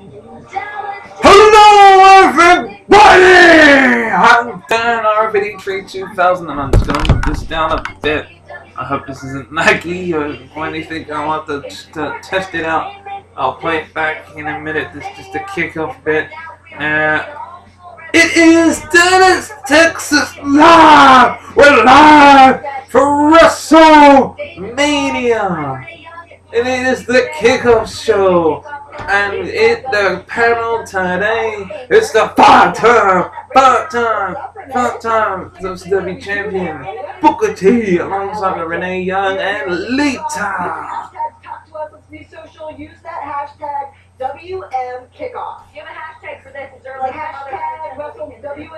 Hello, everybody! I'm Dan RVD3 2000, and I'm just gonna move this down a bit. I hope this isn't laggy or anything. I want to, to test it out. I'll play it back in a minute. This is just a kickoff bit. Uh, it is Dallas, Texas live. We're live for WrestleMania. And it is the kickoff show. And it the panel today It's the five time, five time, five time WWE champion Booker T alongside Renee Young and Lita. Talk to us. Let's be social. Use that hashtag WM kickoff. You have a hashtag for this. Is there Like like hashtag another WM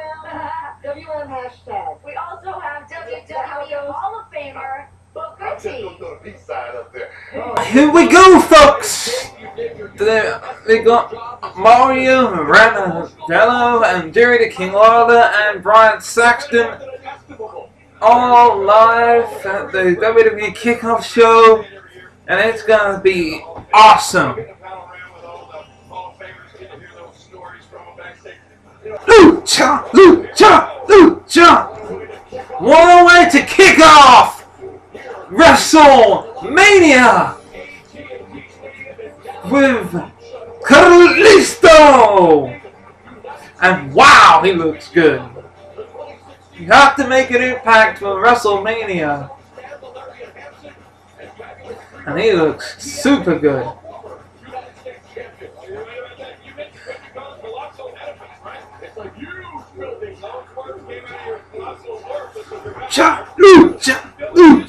WM hashtag. We also have How it WWE? Hall of Famer Here we go, folks! Today we got Mauro, Ranallo, and Jerry the King Lawler, and Byron Saxton all live at the WWE kickoff show, and it's gonna be awesome. Lucha, Lucha, Lucha! One way to kick off WrestleMania with Kalisto! And wow, he looks good. You have to make an impact for WrestleMania. And he looks super good. Cha, lucha, lucha, lucha. Boom,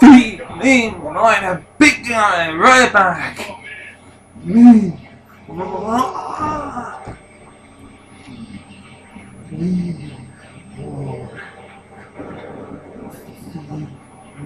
Feed me, mine a big guy right back. Me. Me.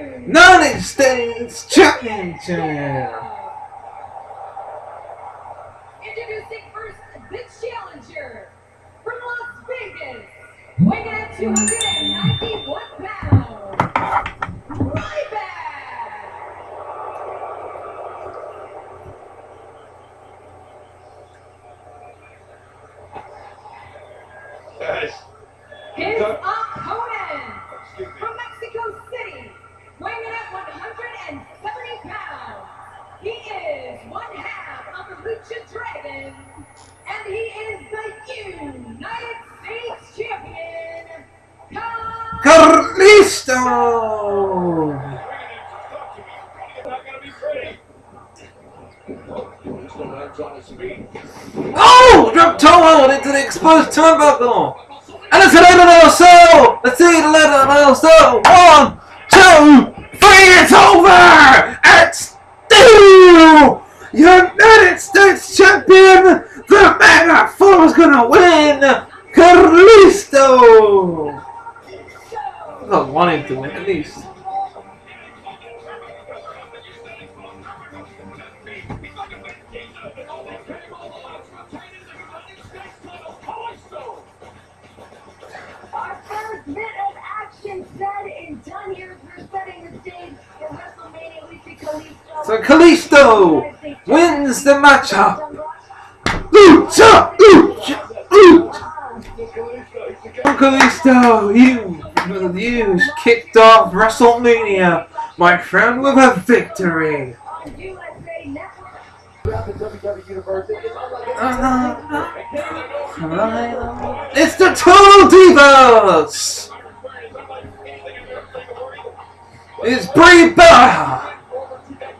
United States Championship. Introducing first the challenger from Las Vegas, weighing in at 291 pounds, Ryback. His opponent from Mexico City, weighing in at 170 pounds. He is one half of the Lucha and he is the United States Champion, Kalisto! Oh! Drop toe hold into the exposed turnbuckle! And it's a of so! Let's see the of so! One, Kalisto wins the matchup. Lucha! Lucha! Lucha! Kalisto, you, you kicked off WrestleMania, my friend, with a victory. It's the Total Divas! It's Brie Bella,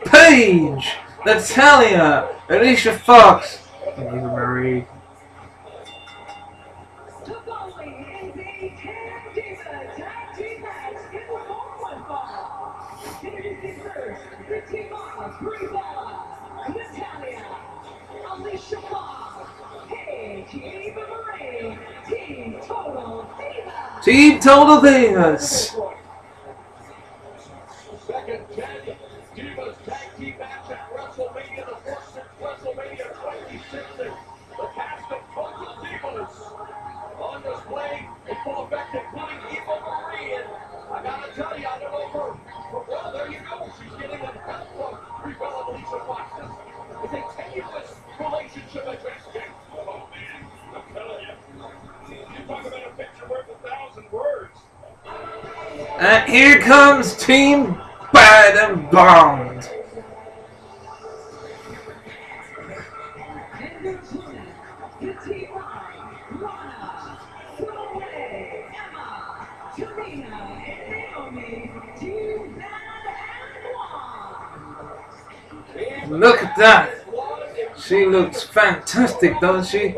Paige! Natalya! Alicia Fox! Thank you, Marie. Team Total Divas! And here comes Team Bad and Bond. Look at that. She looks fantastic, doesn't she?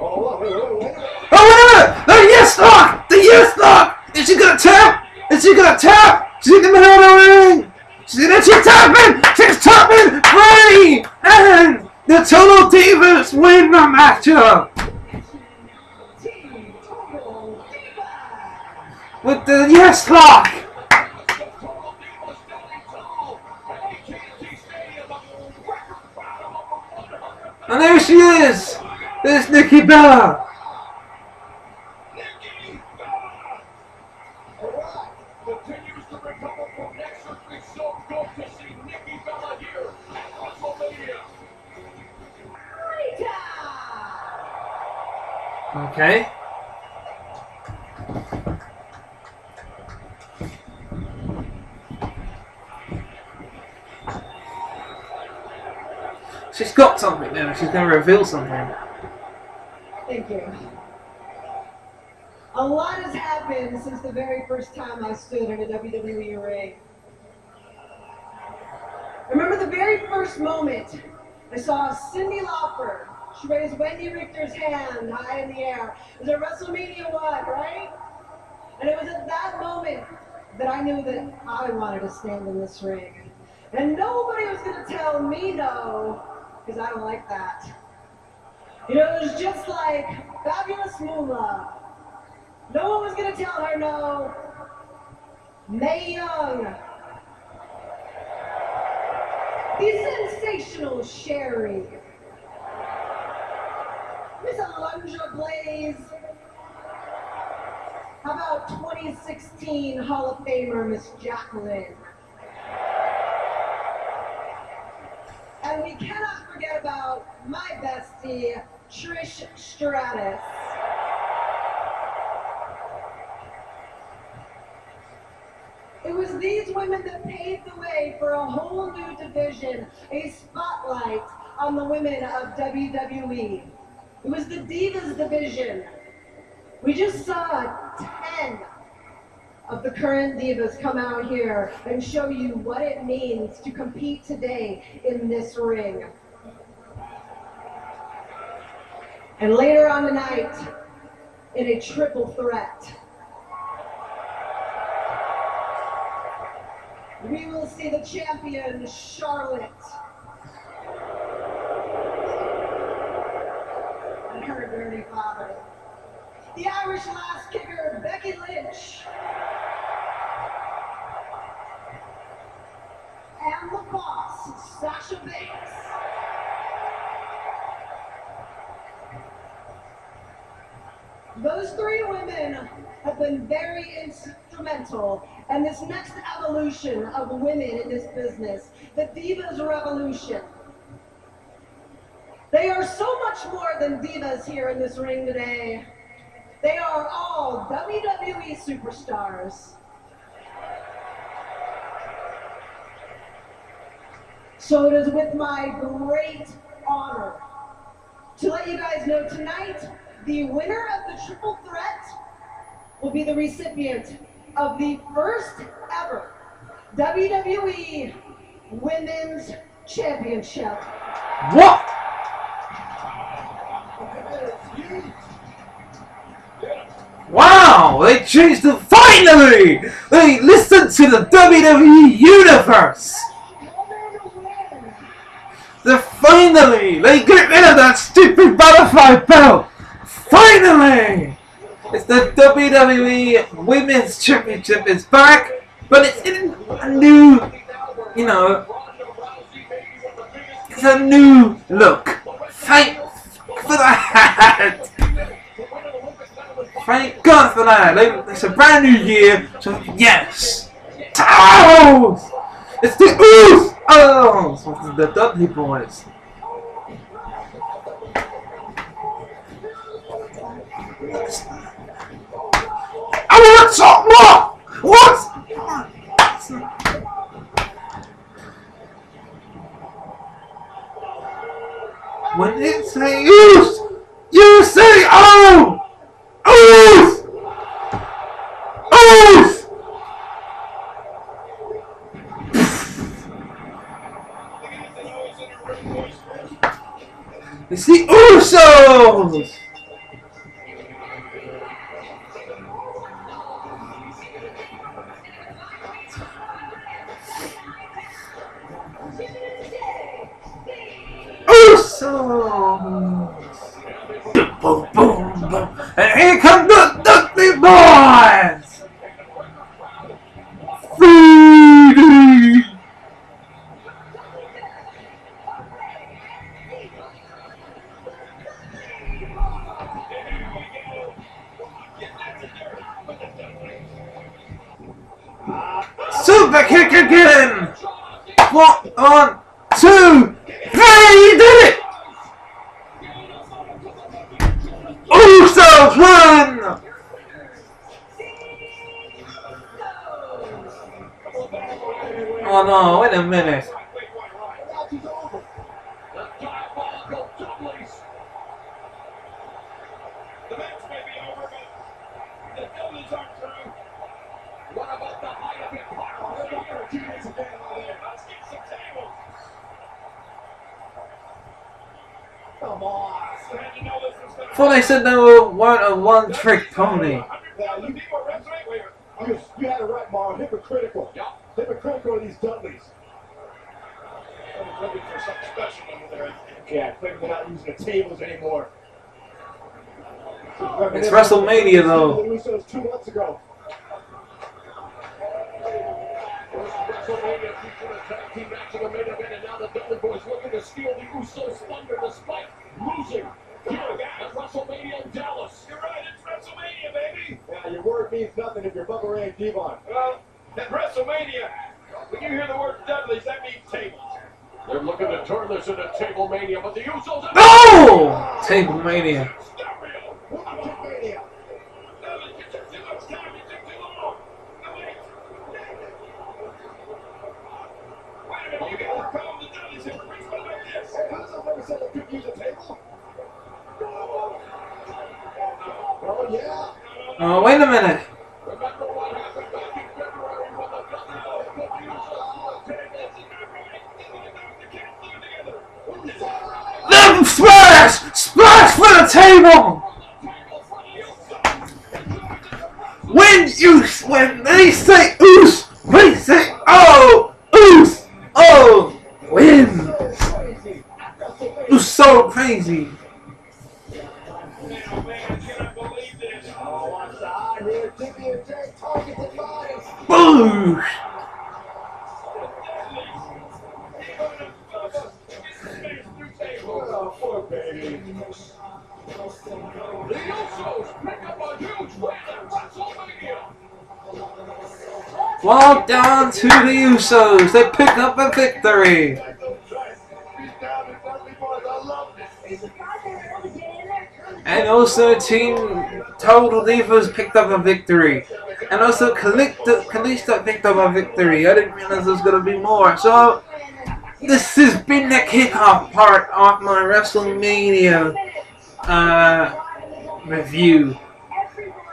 Oh, wait a minute! The yes lock! The yes lock! Is she gonna tap? Is she gonna tap? She's middle of the ring! She's gonna she's tapping! She's tapping! Free! And the Total Divas win the matchup! With the yes lock! And there she is! There's Nikki Bella! Okay. She's got something now. She's going to reveal something. Thank you. A lot has happened since the very first time I stood in a WWE ring. Remember the very first moment I saw Cyndi Lauper. She raised Wendy Richter's hand high in the air. It was at WrestleMania 1, right? And it was at that moment that I knew that I wanted to stand in this ring. And nobody was going to tell me no, because I don't like that. You know, it was just like Fabulous Moolah. No one was going to tell her no. Mae Young. The sensational Sherri. Miss Alundra Blaze. How about 2016 Hall of Famer Miss Jacqueline? And we cannot forget about my bestie, Trish Stratus. It was these women that paved the way for a whole new division, a spotlight on the women of WWE. It was the Divas division. We just saw 10 of the current divas come out here and show you what it means to compete today in this ring. And later on tonight, in a triple threat, we will see the champion, Charlotte. And her father. The Irish Lass Kicker, Becky Lynch. And the boss, Sasha Banks. Those three women have been very instrumental in this next evolution of women in this business, the Divas Revolution. They are so much more than divas here in this ring today. They are all WWE superstars. So it is with my great honor to let you guys know tonight the winner of the triple threat will be the recipient of the first ever WWE Women's Championship. What? Wow! They changed it finally! They listened to the WWE Universe! They're finally they get rid of that stupid butterfly belt. Finally, it's the WWE Women's Championship is back, but it's in a new, you know, it's a new look. Thank for that. Thank God for that. Like, It's a brand new year, so yes. Towels! It's the oof! Oh, the Dudley boys. I want some more! What? When it say oof, you say oh! Oof! Oof! It's the Usos! Usos! Boom, boom, boom. And here come the Dudley Boys! Feeding! Super kick again! One, on, two, three, you did it! Usos won! Oh no, wait a minute. The diabolical Dudleys. The match may be over, but the Dudleys aren't through. What about the height of Empire? Two days again over there. Let's get some tables. Come on. Had to know this was gonna Thought said they were one a one trick pony. Yeah, you need more reps, right? Wait, You, you had it right, Mauro. Hypocritical. Yeah. Hypocritical of these Dudleys. I was looking for something special under there. Yeah, clearly they're not using the tables anymore. It's WrestleMania, though. The Usos two months ago. WrestleMania featured a tag team match in the main event, and now the Dudley Boys looking to steal the Usos' thunder despite losing here at WrestleMania in Dallas. You're right, it's WrestleMania, baby. Yeah, your word means nothing if you're Bubba Ray and D-Von. Well, at WrestleMania, when you hear the word Dudleys, that means tables. They're looking to turn this into Table Mania, but the Usos have Oh! Table Mania. stereo. Kick Mania. Dudleys, you took too much time. You took too long. Now wait. Wait a minute, you got a problem with the Dudleys here. Bring one like this. Hey, how's that never said they couldn't use a table? Oh, yeah. Oh, wait a minute. Remember what happened back in February when the Dudleys put the Usos on the table? They Uh, can't do it together. Them splash! Splash for the table! When you when they say oos, they say oh oos oh wins. It's so crazy. WrestleMania. Walk down to the Usos. They pick up a victory. And also Team Total Divas picked up a victory. And also Kalisto, up a victory. I didn't realize there was going to be more. So, this has been the kickoff part of my WrestleMania uh, review.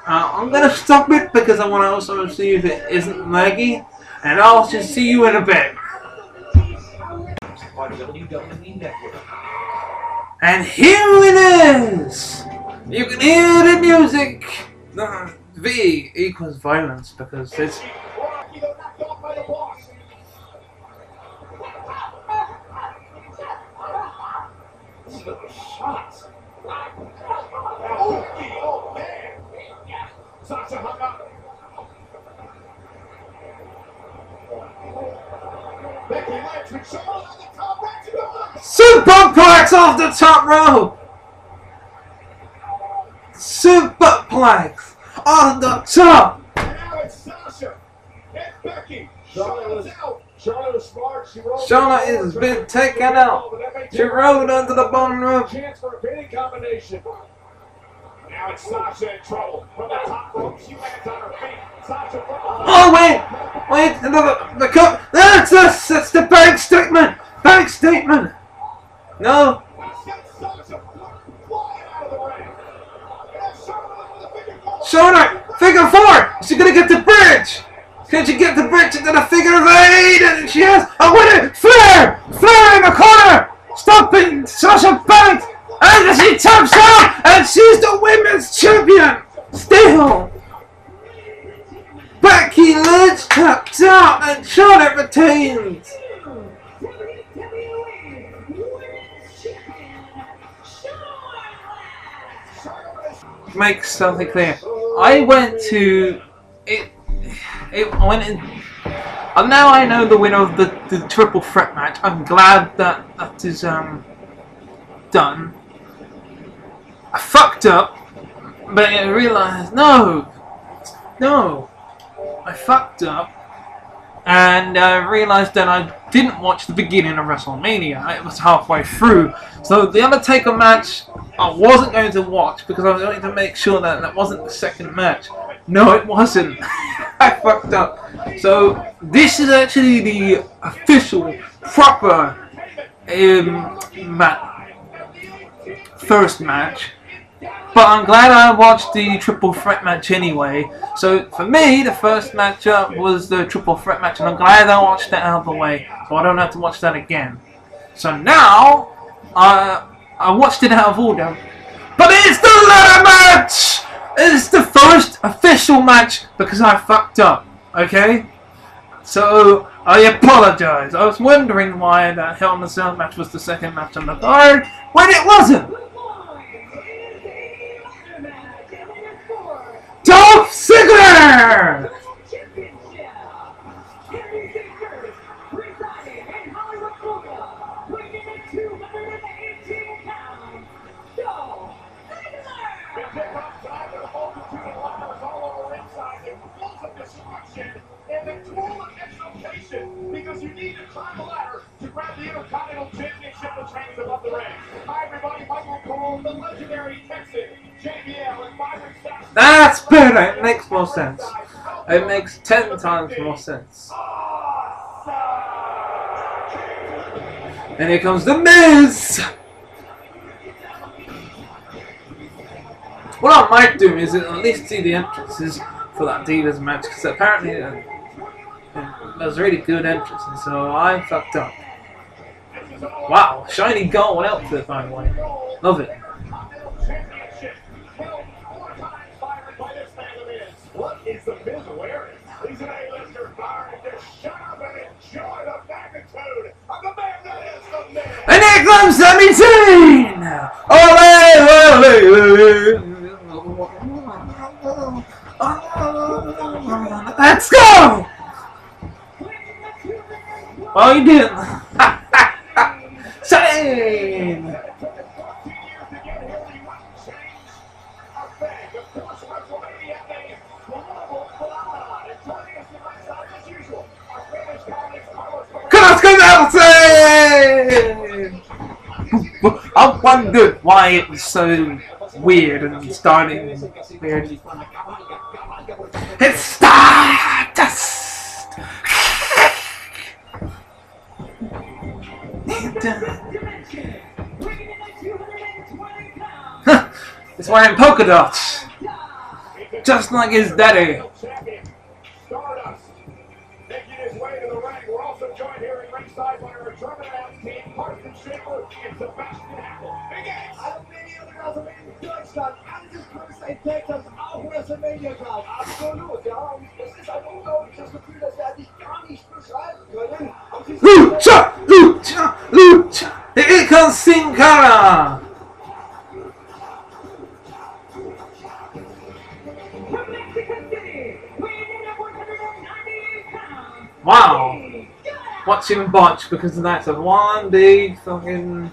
Uh, I'm going to stop it because I want to also see if it isn't laggy. And I'll just see you in a bit. And here it is! You can hear the music! V equals violence because it's. Got knocked off the top. To the Superplex off the top rope! On the top! Now it's Sasha and Becky. Charlotte's out. Charlotte was smart. She has been taken out. She rode under the bottom rope. Chance for a pinning combination. Now it's Sasha in trouble. From the top rope, she lands on her feet. Sasha from. Oh wait! Wait, the, the cup! That's us! That's the bank statement! Bank statement! No! Shoulder! Figure four! Is she gonna get the bridge? Can she get the bridge into the figure of eight? And she has a winner! Flair! Flair in the corner! Stopping Sasha Banks! And she taps out! And she's the women's champion! Still! Becky Lynch taps out and Charlotte retains! Make something clear. I went to it. It went in. And now I know the winner of the, the triple threat match. I'm glad that that is um done. I fucked up, but I realized no, no, I fucked up, and I realized that I didn't watch the beginning of WrestleMania. It was halfway through, so the Undertaker match I wasn't going to watch because I was going to make sure that that wasn't the second match. No, it wasn't. I fucked up. So this is actually the official, proper um, ma- first match. But I'm glad I watched the triple threat match anyway. So for me, the first matchup was the triple threat match, and I'm glad I watched that out of the way, so I don't have to watch that again. So now, I I watched it out of order, but it's the ladder match. It's the first official match because I fucked up. Okay, so I apologize. I was wondering why that Hell in a Cell match was the second match on the card when it wasn't. Of exaltation because you need to climb a ladder to grab the Intercontinental Championship above the ring. Hi everybody, Michael Cole, the legendary Texan. That's better. It makes more sense. It makes ten times more sense. And here comes the Miz. What I might do is at least see the entrances for that Divas match because apparently uh, uh, there's really good entrances. So I fucked up. Wow, shiny gold outfit by the way. Love it. And here comes Sami Zayn! Ole, ole! Let's go! Oh, you. Zayn! Costco Nelson! I wondered why it was so weird and starting weird. It's Stardust! it's wearing polka dots, just like his daddy. Joined here in ringside by our German team, Carsten Schaefer and Sebastian It takes auch WrestleMania gab. Absolut, ja. Und es ist ein unglaubliches Gefühl, das wir eigentlich gar nicht beschreiben können. Lucha! Lucha! Lucha! Here comes Sin Cara! Wow! Watch him botch because that's a one big fucking.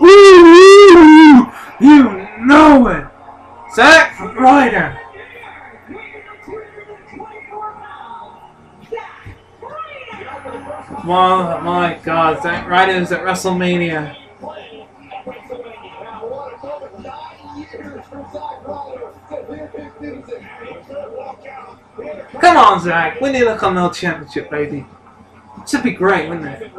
Woo! You know it! Zack Ryder! Well, my god, Zack Ryder's at WrestleMania. Now, what another nine years for Zack Ryder to hear. Come on, Zack, we need a Continental Championship, baby. Should be great, wouldn't it?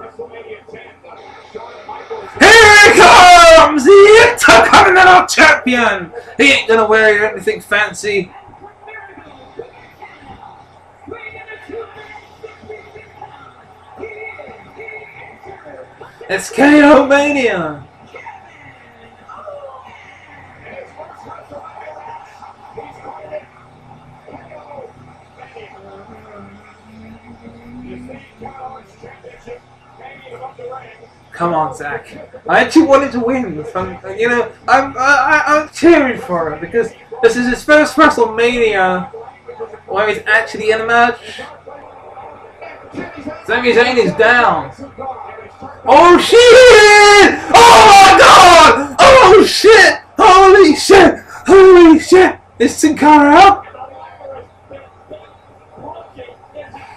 Here he comes! The Intercontinental Champion! He ain't gonna wear anything fancy. It's KO Mania! Come on, Zack. I actually wanted to win. From, um, you know, I'm I, I'm cheering for him because this is his first WrestleMania where he's actually in a match. Sami Zayn is down. Oh shit! Oh my god! Oh shit! Holy shit! Holy shit! Is Sin Cara out?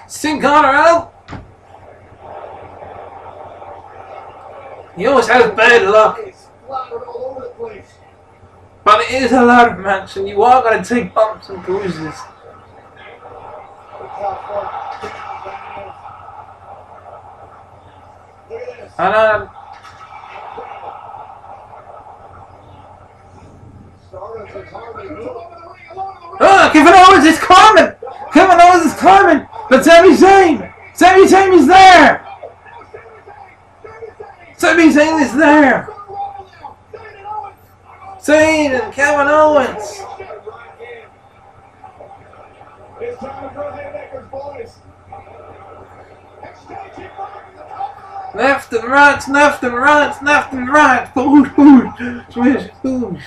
Sin Cara out? He always has bad luck. But it is a ladder match and you are going to take bumps and bruises. And um, oh, Kevin Owens is climbing! Kevin Owens is climbing! But Sami Zayn! Sami Zayn is there! Sami Zayn is there! Zayn and Kevin Owens! It's time at the. Left and right, left and right, left and right! Boosh, boosh! Swish, boosh!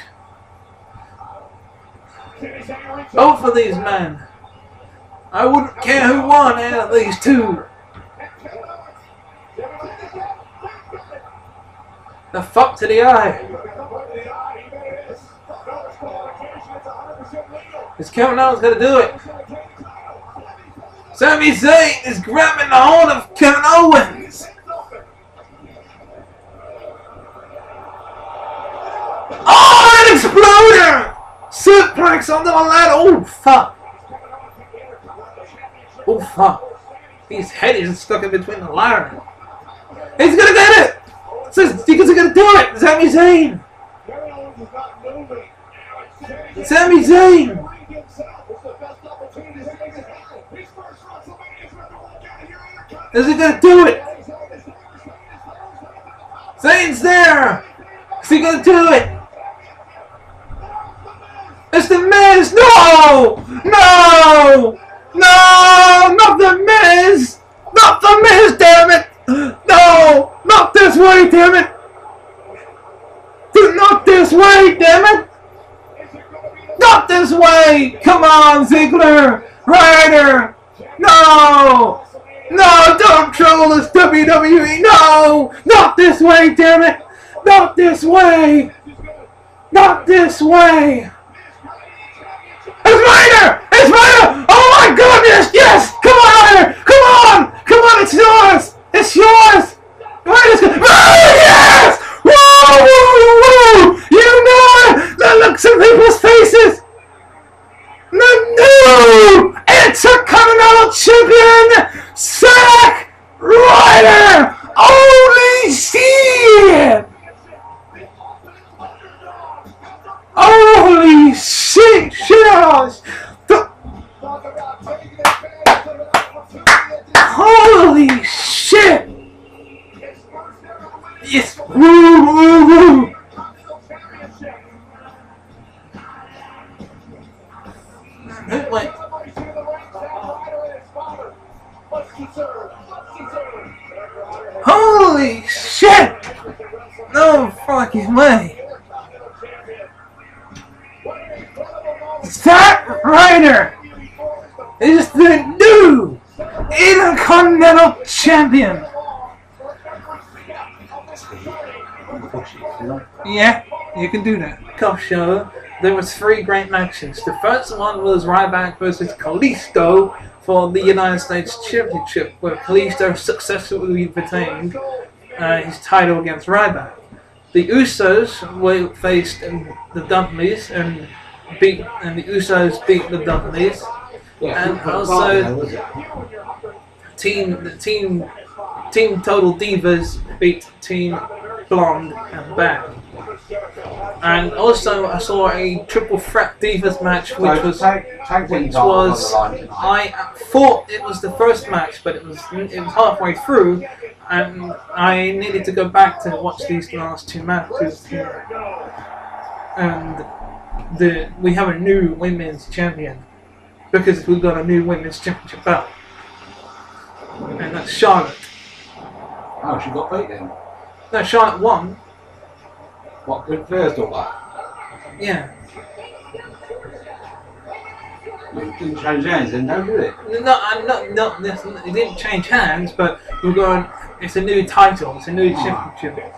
Both of these men. I wouldn't care who won out of these two. The fuck to the eye. Is Kevin Owens gonna do it? Sami Zayn is grabbing the hold of Kevin Owens. Oh, an exploder! Suplex onto the ladder. Oh, fuck. Oh, fuck. His head is stuck in between the ladder. He's gonna get it! Says he's gonna do it! Sami Zayn! Sami Zayn! Is he gonna do it? Zayn's there! Is he gonna do it? It's the Miz! No! No! No! Not the Miz! Not the Miz, damn it! No! Not this way, damn it! Not this way, damn it! Not this way! Come on, Ziggler! Ryder! No! No, don't troll us, WWE! No! Not this way, damn it! Not this way! Not this way! It's Ryder! It's Ryder! Oh my goodness! Yes! Come on, Ryder! Come on! Come on, it's yours! It's yours! Ryder's gonna... Oh, yes! Whoa! Whoa! Whoa! You know! The looks in people's faces! No! no! It's a Continental Champion! Zack Ryder! Holy shit! Holy shit! Shit! The- Holy shit! Yes! Woo, woo, woo! Wait. Holy shit! No fucking way! Zack Ryder is the new Intercontinental Champion. Yeah, you can do that. Cup show. There was three great matches. The first one was Ryback versus Kalisto for the United States Championship, where Kalisto successfully retained uh, his title against Ryback. The Usos were faced the Dudleys and beat, and the Usos beat the Dudleys. And also- Team, the team, team Total Divas beat Team Blonde and Bad. And also, I saw a triple threat Divas match, which was tag, tag which was on the line tonight. I thought it was the first match, but it was it was halfway through, and I needed to go back to watch these last two matches. And the we have a new women's champion because we've got a new women's championship belt, and that's Charlotte. Oh, she got beat then? No, Charlotte won. What, with first all that? Yeah. It didn't change hands then don't do it? No, I'm not, not, this, it didn't change hands, but we're going, it's a new title, it's a new oh. championship.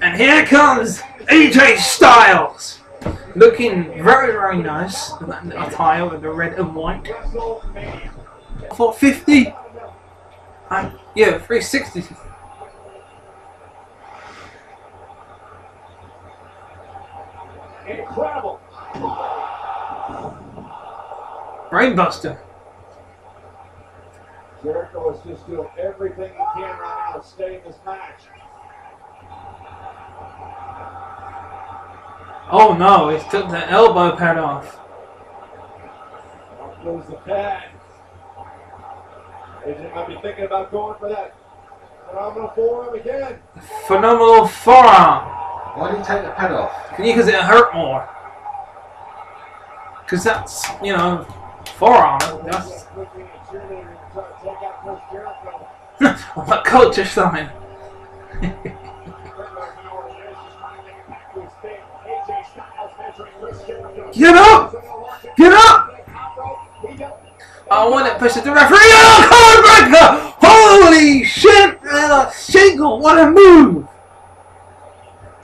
And here comes AJ Styles! Looking very, very nice, that attire with the red and white. 50. I'm, yeah, 360. Incredible. Brainbuster. Jericho is just doing everything he can right now to stay in this match. Oh no, he took the elbow pad off. Off goes the pad. Agent might be thinking about going for that phenomenal forearm again. Phenomenal forearm. Why did you take the pad off? Because it hurt more. Because that's, you know, forearm. That's Looking at cheerleader and trying to take out Chris Jericho. what coach is something. Get up! Get up! I want to push it to the referee. Oh, Codebreaker! Holy shit! Uh, Shingle, what a move!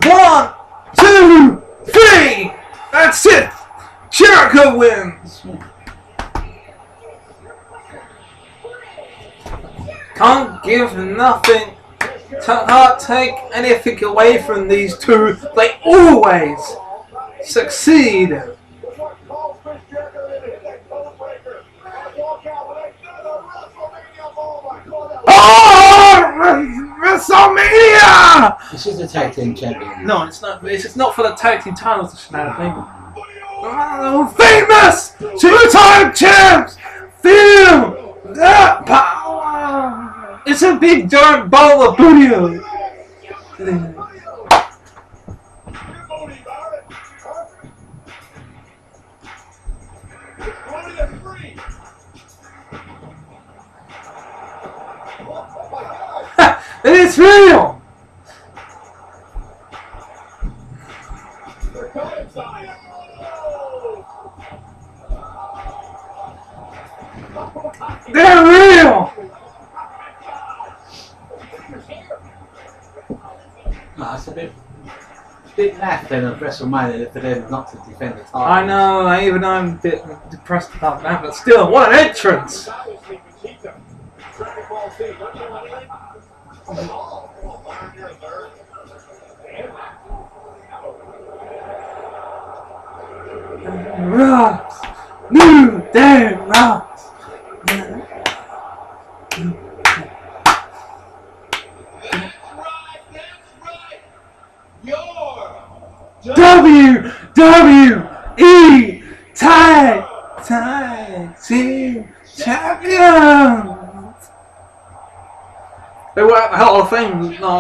One, two, three! That's it! Jericho wins! Can't give nothing, can't take anything away from these two. They always succeed. WrestleMania! This is the tag team champion. No, it's not. It's just not for the tag team titles. It's not a thing. Oh, famous two-time champs. Feel that power. It's a big giant ball of booty. It's real. They're real. No, it's a bit, bit naff then of WrestleMania for them not to defend the title. I know. I even I'm a bit depressed about that, but still, what an entrance!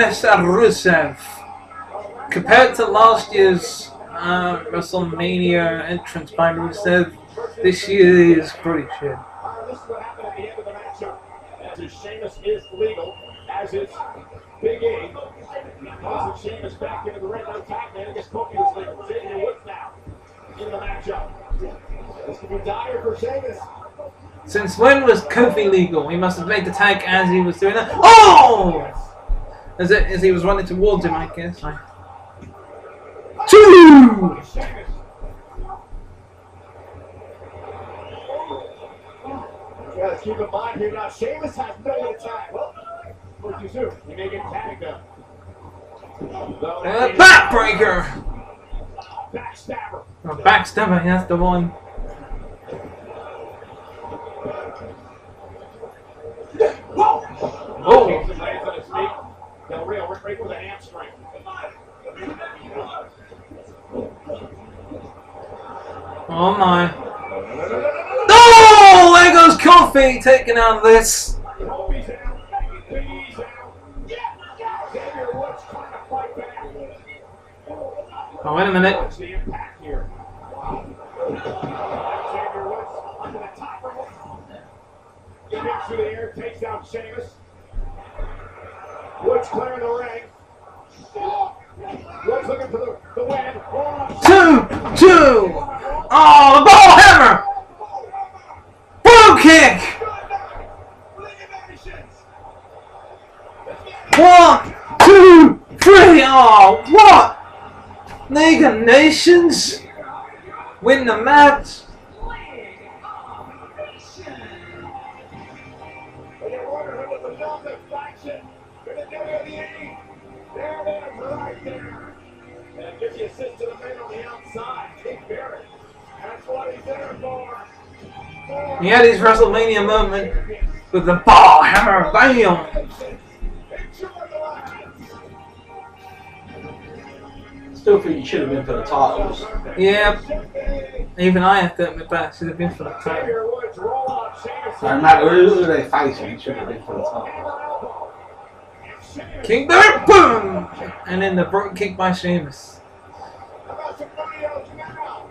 And Rusev. Compared to last year's uh, WrestleMania entrance by Rusev, this year is pretty shit. Is legal, as Big E. Back into the now the. This could be dire for. Since when was Kofi legal? He must have made the tag as he was doing that. Oh! As, it, as he was running towards him, I guess. I... Two! Yeah, let's keep in mind here now. Sheamus has no attack. Well, what you do? He may get tagged though. Though, Uh, backbreaker! Backstabber. Oh, backstabber, that's the one. Whoa! Oh! Kicks his legs on his feet. Del Rio right, right with a hamstring. Oh my. Oh! There goes Kofi taking out of this. Kofi's out. Big E's out. Xavier Woods trying to fight back. Oh, wait a minute. Watch the impact here. Wow. Xavier Woods onto the top rope. Kicks through the air, takes down Sheamus. Woods clearing the ring. Woods looking for the, the win. Oh, Two! Two! Oh, the Bull Hammer! Brogue kick! One, two, three! Oh, what? League of Nations? Win the match? And you're wondering who was the Velvet faction in the WWE. There it is, right there. And it gives you assist to the man on the outside, Dick Barrett. That's what he's there for. He had his WrestleMania moment with the Bull Hammer, bam! Still think you should have been for the titles. Yeah, even I have to admit that should have been for the title. Xavier Woods roll up, No matter who they're facing, it should have been for the title. King Barrett, boom! And then the Brogue kick by Sheamus. How about some videos now?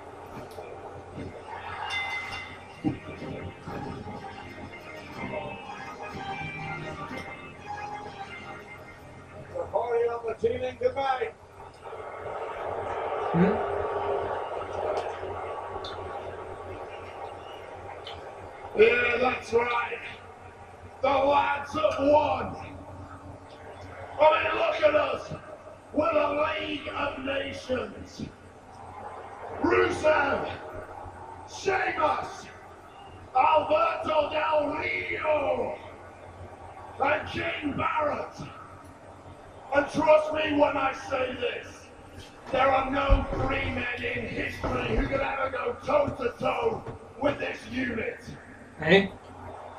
The party on the teaming tonight. Hmm? Yeah, that's right. The lads have won. I mean, look at us. We're the League of Nations. Rusev, Sheamus, Alberto Del Rio, and King Barrett. And trust me when I say this, there are no three men in history who could ever go toe to toe with this unit. Hey,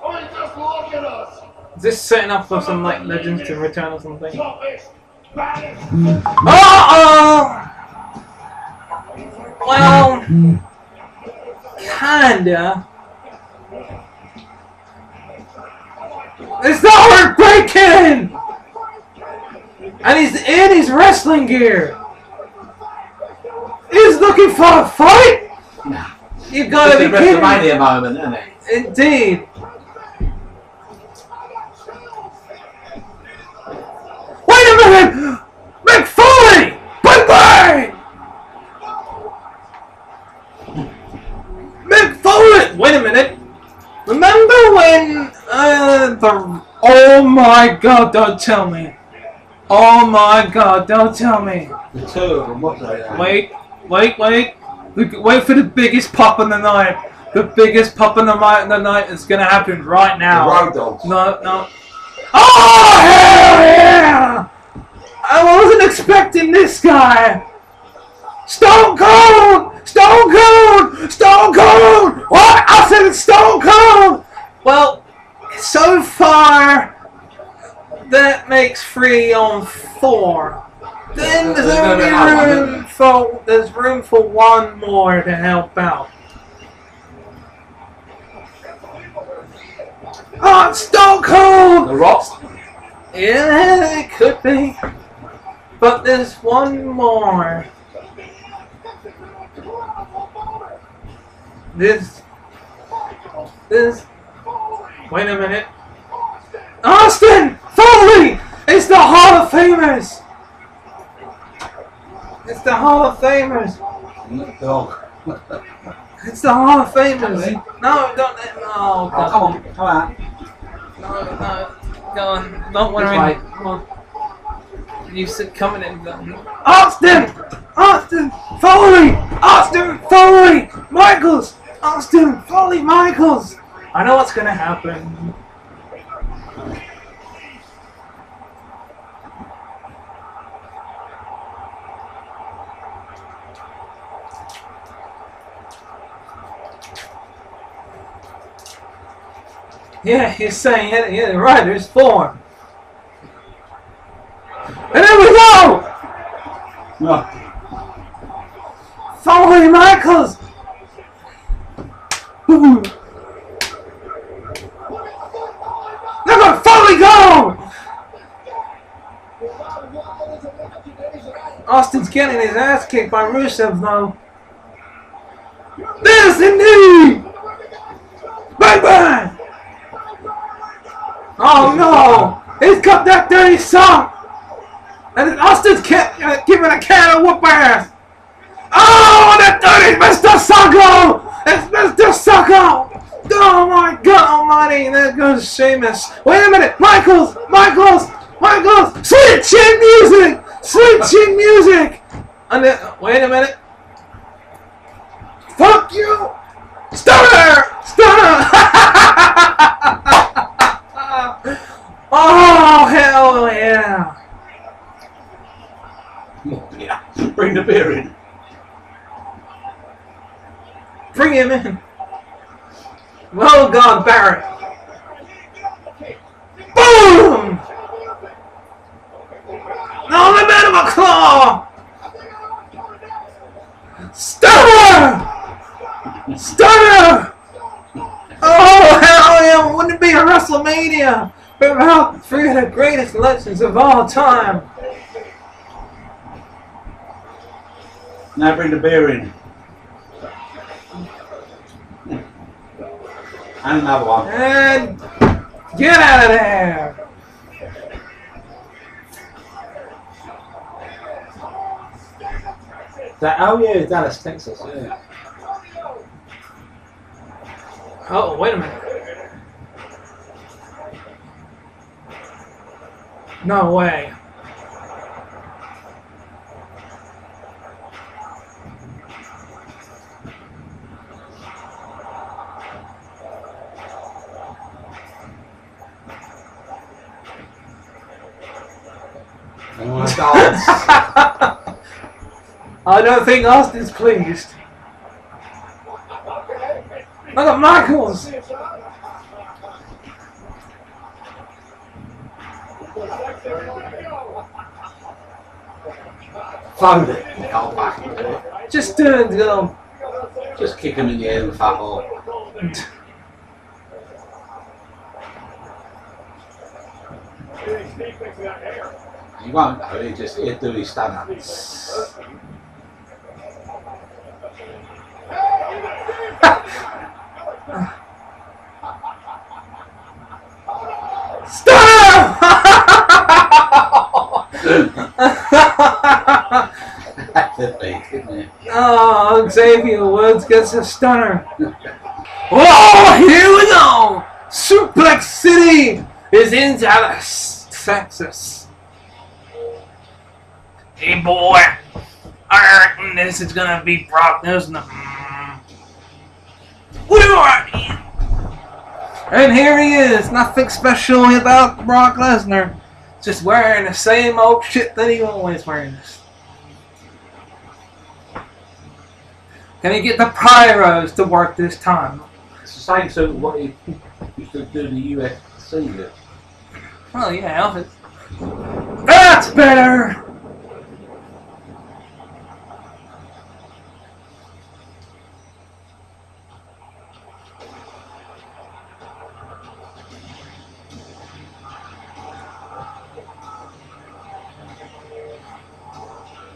oh, I mean, just look at us. is this setting up for some like legends to return or something? Toughest, baddest. Oh! Well, kinda. It's the heartbreaking! And he's in his wrestling gear! He's looking for a fight? Nah. You gotta it's be a kidding. WrestleMania moment, isn't it? Indeed. Wait a minute! Mick Foley! Bang bang! Mick Foley! Wait a minute. Remember when uh, the Oh my god, don't tell me. Oh my god, don't tell me. The two of them, what they? Wait, wait, wait. Wait for the biggest pop in the night. The biggest pop in the night. in The night is gonna happen right The now. road dogs. No, no. Oh hell yeah! I wasn't expecting this guy. Stone Cold! Stone Cold! Stone Cold! What? I said Stone Cold! Well, so far, that makes three on four. Then there's There's only be room for there's room for one more to help out. Oh, it's Stone Cold! The Rock. Yeah, it could be. But there's one more. This. This. Wait a minute. Austin! Foley! It's the Hall of Famers! It's the Hall of Famers! Dog. It's the Hall of Famers! Really? No, don't. Oh, Oh, God. come on, come on. No, no, go on. Don't worry. way. Come on. You said coming in. Austin! Austin! Foley! Austin! Foley! Michaels! Austin! Foley! Michaels! I know what's gonna happen. Yeah, he's saying it. Yeah, right. There's four. And there we go! No. Foley Michaels! Ooh. At Foley go! Austin's getting his ass kicked by Rusev though. This indeed! Bang bang! Oh no! He's got that dirty sock! And Austin's ca- uh, giving a can of whoop ass! Oh, that dirty Mr. Socko! It's Mr. Socko! Oh my god almighty, there goes Sheamus. Wait a minute, Michaels! Michaels! Michaels! Sweet chin music! Sweet chin music! And then, wait a minute. Fuck you! Stunner! Stunner! oh, hell yeah! Yeah. Bring the beer in. Bring him in. Well done, Barrett. Boom! No, the mandible claw! Stunner! Stunner! Oh, hell yeah! Wouldn't it be a WrestleMania without three of the greatest legends of all time? Now bring the beer in. And another one. And get out of there! That, oh yeah, Dallas, Texas. Yeah. Oh, wait a minute. No way. They want to dance. I don't think Austin's pleased. Look at Michaels! Found it. Go back. Just do it, go. Just kick him in the head with a fat ball. He won't though, he just he'll do his stand up. Stop! That's the thing, isn't it? oh, Xavier Woods gets a stunner. Oh, here we go! Suplex City! is in Dallas, Texas. Hey boy, I reckon this is gonna be Brock Lesnar. Mm. What do I? And here he is, nothing special about Brock Lesnar. Just wearing the same old shit that he always wears. Can he get the pyros to work this time? It's the same sort of what he used to do in the UFC with. Oh yeah, Elvis. That's better!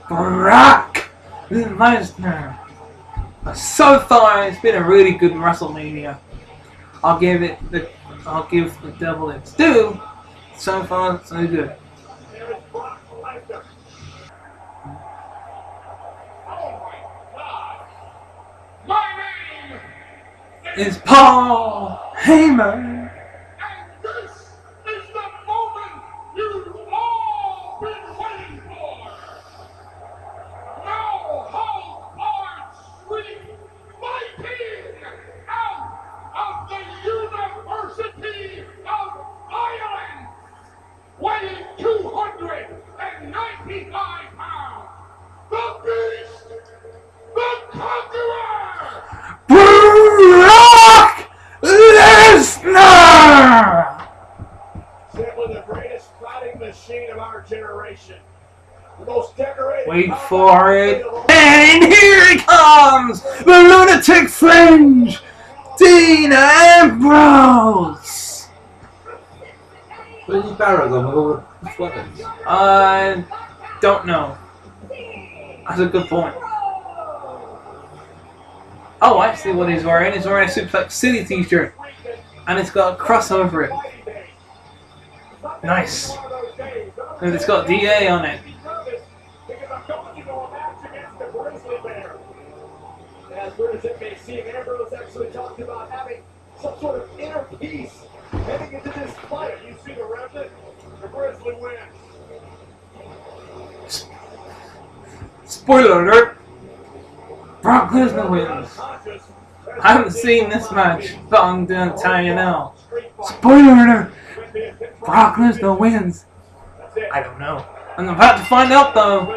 Brock Lesnar. So far, it's been a really good WrestleMania. I'll give it the, I'll give the devil its due. So far, so good. It's Paul Heyman. His barrow with weapons? I don't know. That's a good point. Oh, I see what he's wearing. He's wearing a Suplex City t-shirt. And it's got a cross over it. Nice. And it's got DA on it. Because I'm going into a match against the Grizzly Bear. As weird as it may seem, Ambrose actually talked about having some sort of inner peace heading into this fight. You see the remnant? The Spoiler alert! Brock Lesnar wins. I haven't seen this match, but I'm gonna tell you now. Spoiler alert! Brock Lesnar wins. I don't know. I'm about to find out though.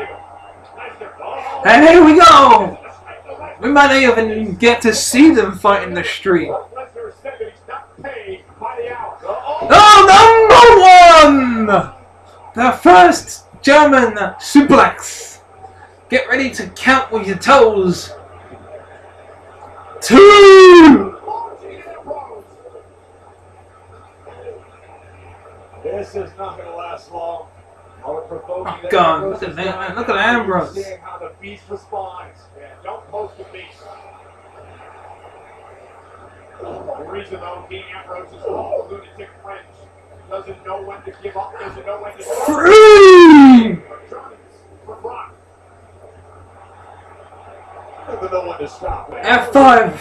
And here we go! We might not even get to see them fight in the street. Lesnar said that he's not paid by the hour. Oh, number one! The first German suplex. Get ready to count with your toes. Two! This is not going to last long. I would provoke Oh, God, look at man. Look at Ambrose. understanding how the beast responds. Yeah, don't post the beast. The reason though Dean Ambrose is called lunatic fringe doesn't know when to give up, doesn't know when to stop. F5.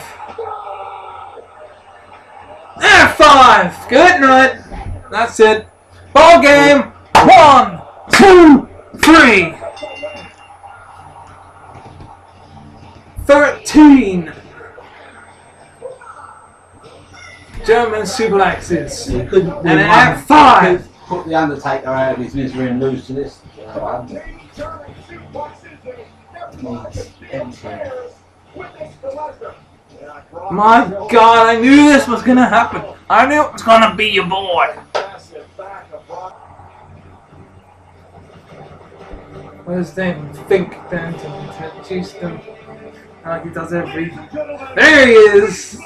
F5. Good night. That's it. Ball game. One, two, three. Thirteen. German suplexes. You couldn't do And one. F5. Put the Undertaker out of his misery and lose to this. One. German suplexes and F5 and chairs with this to Lesnar. Yeah, Brock My God, I knew this was gonna happen. I knew it was gonna be your boy. of Brock. Where's them think then to introduce them like he does every There he is!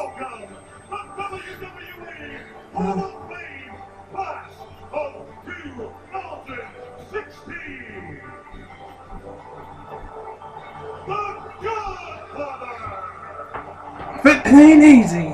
But it ain't easy.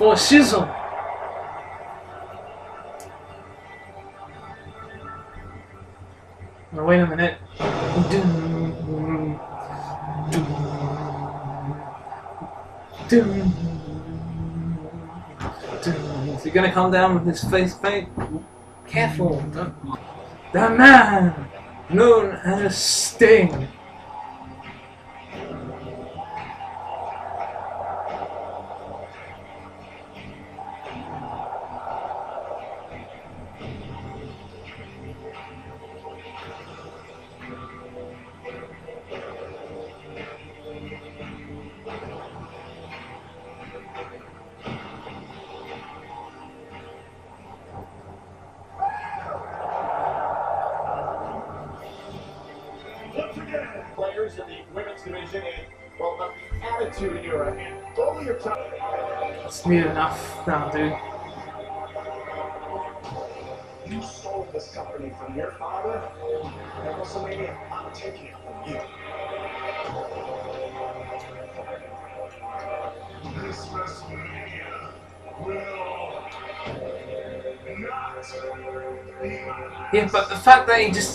For shizzle. Now wait a minute. Is he gonna come down with his face paint? Careful. The man known as Sting.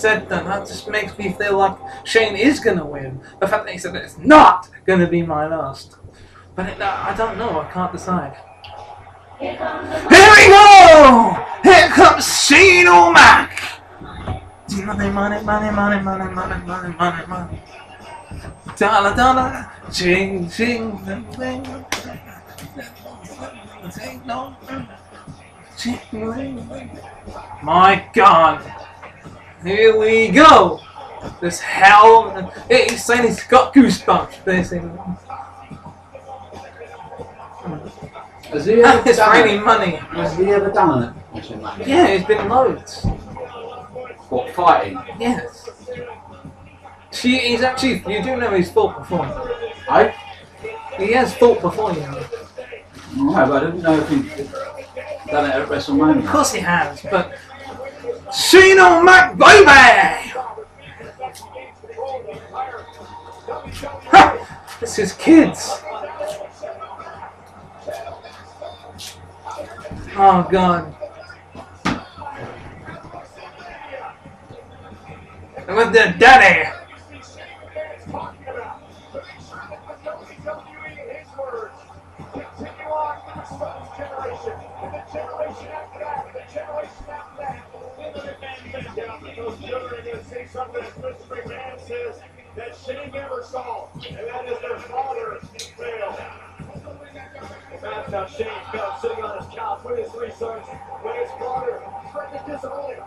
Said that, that just makes me feel like Shane is gonna win. The fact that he said it's not gonna be my last. But it, I don't know, I can't decide. Here we go! Here comes Shane O'Mac! Money, money, money, money, money, money, money, money, money. Dollar, dollar, ching, ching, ching, ching. Ching, no. My God! Here we go! This hell. He's saying he's got goosebumps, basically. Has he ever It's done raining it? money. Has he ever done it? Yeah, it's been loads. What, fighting? Yes. She, he's actually, you do know he's fought before. I? He has fought before, you know. No, but I didn't know if he'd done it at WrestleMania. Of course he has, but. Shane O'Mac, baby! Ha! It's his kids. Oh, God. And with their daddy. That Shane never saw, and that is their father failed. That's how Shane felt sitting on his couch with his three sons, when his father threatened to disown.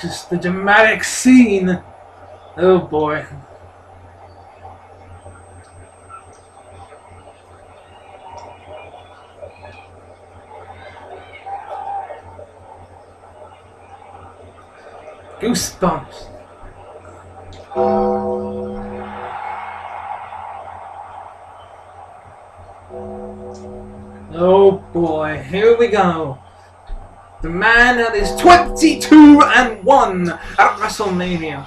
Just the dramatic scene. Oh boy. Goosebumps. Oh boy, here we go. The man that is 22 and 1 at WrestleMania.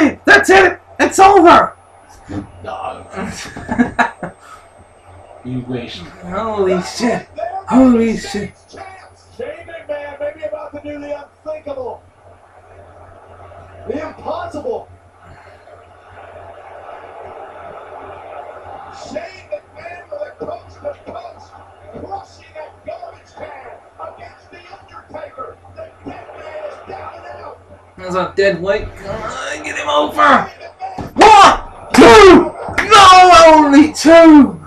almighty! That's it! It's over! No. You You wish. Holy shit! Holy shit! Shane McMahon may be about to do the unthinkable. The impossible. Shane McMahon with a coast to coast, crushing that garbage can against The Undertaker. There's a dead weight. On, get him over! One, two! No, only two!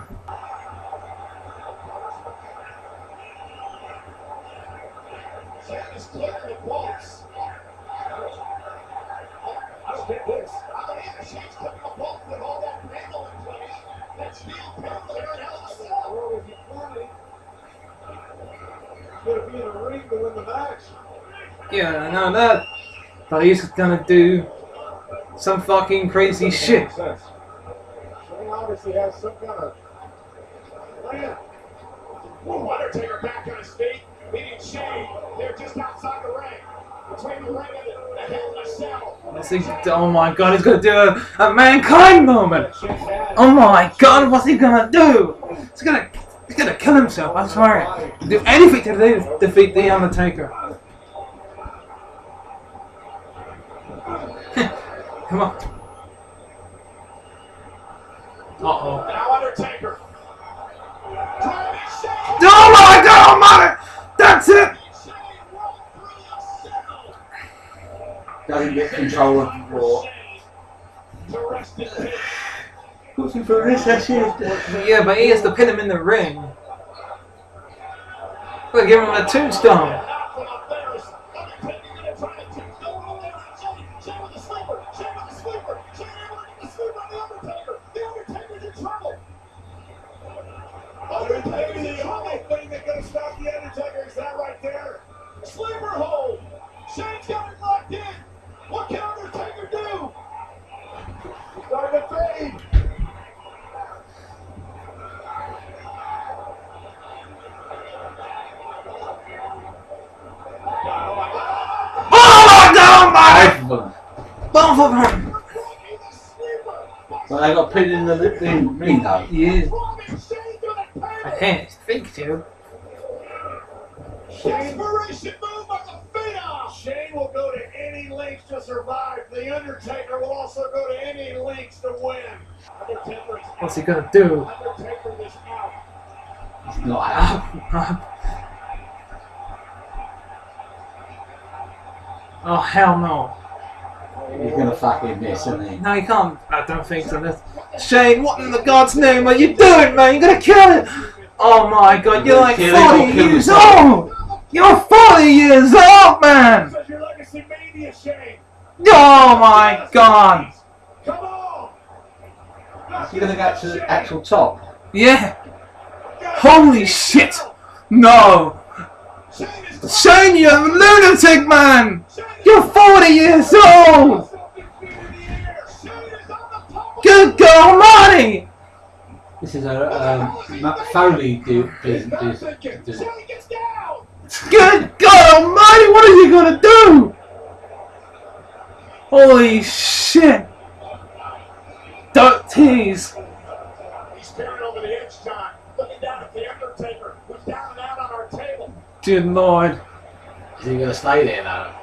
Shane is clearing the walls. I don't get this. I don't either. Shane's clearing the walls with all that panel in place. That steel panel there in Hell in a Cell. Well, if you funny, he's gonna be in a ring to win the match. Yeah, I know that. But he's gonna do some fucking crazy shit. Obviously has some kind of Undertaker back on his feet, Shane. Just outside the ring. Between the ring and the, Hell a Oh my god, he's gonna do a, a mankind moment! Oh my god, what's he gonna do? He's gonna he's gonna kill himself, I swear. Do anything to defeat the Undertaker. Come on. Uh oh. Now Undertaker. Driving Oh my god, my That's it! Shane rolled through the cell. Doesn't get control of the war. To rest in peace. Looking for this, that's it. Yeah, but he has to pin him in the ring. We'll give him a tombstone. Shane's got it locked in. What can Undertaker do? Starting to fade. Oh my god, my Both of them. Both of them! So they got put in the li- ring, ring though. Yeah, I can't think to. Desperation move by the Phenom. Shane will go to any lengths to survive. The Undertaker will also go to any lengths to win. What's he gonna do? Undertaker is out. It's not out. Oh hell no. He's gonna fucking miss, isn't he? No, you can't. I don't think so. That's... Shane, what in the God's name are you doing, man? You're gonna kill him! Oh my god, you're like Kill him or 40 years old! You're 40 years old, man! Says your legacy mania, Shane. Oh my god! Come on. You're gonna get to the actual top. Yeah! Holy shit! No! Shane you're lunatic, man! You're 40 years old! something feet in the air. Shane is on the top. of Good God Almighty! This is a um, Foley do, do, do, do. Shane gets down. Good God Almighty! are you gonna do? Holy shit! Don't tease! He's staring over the edge, John. Looking down at the Undertaker, who's down and out on our table. Good Lord. Is he gonna stay there though?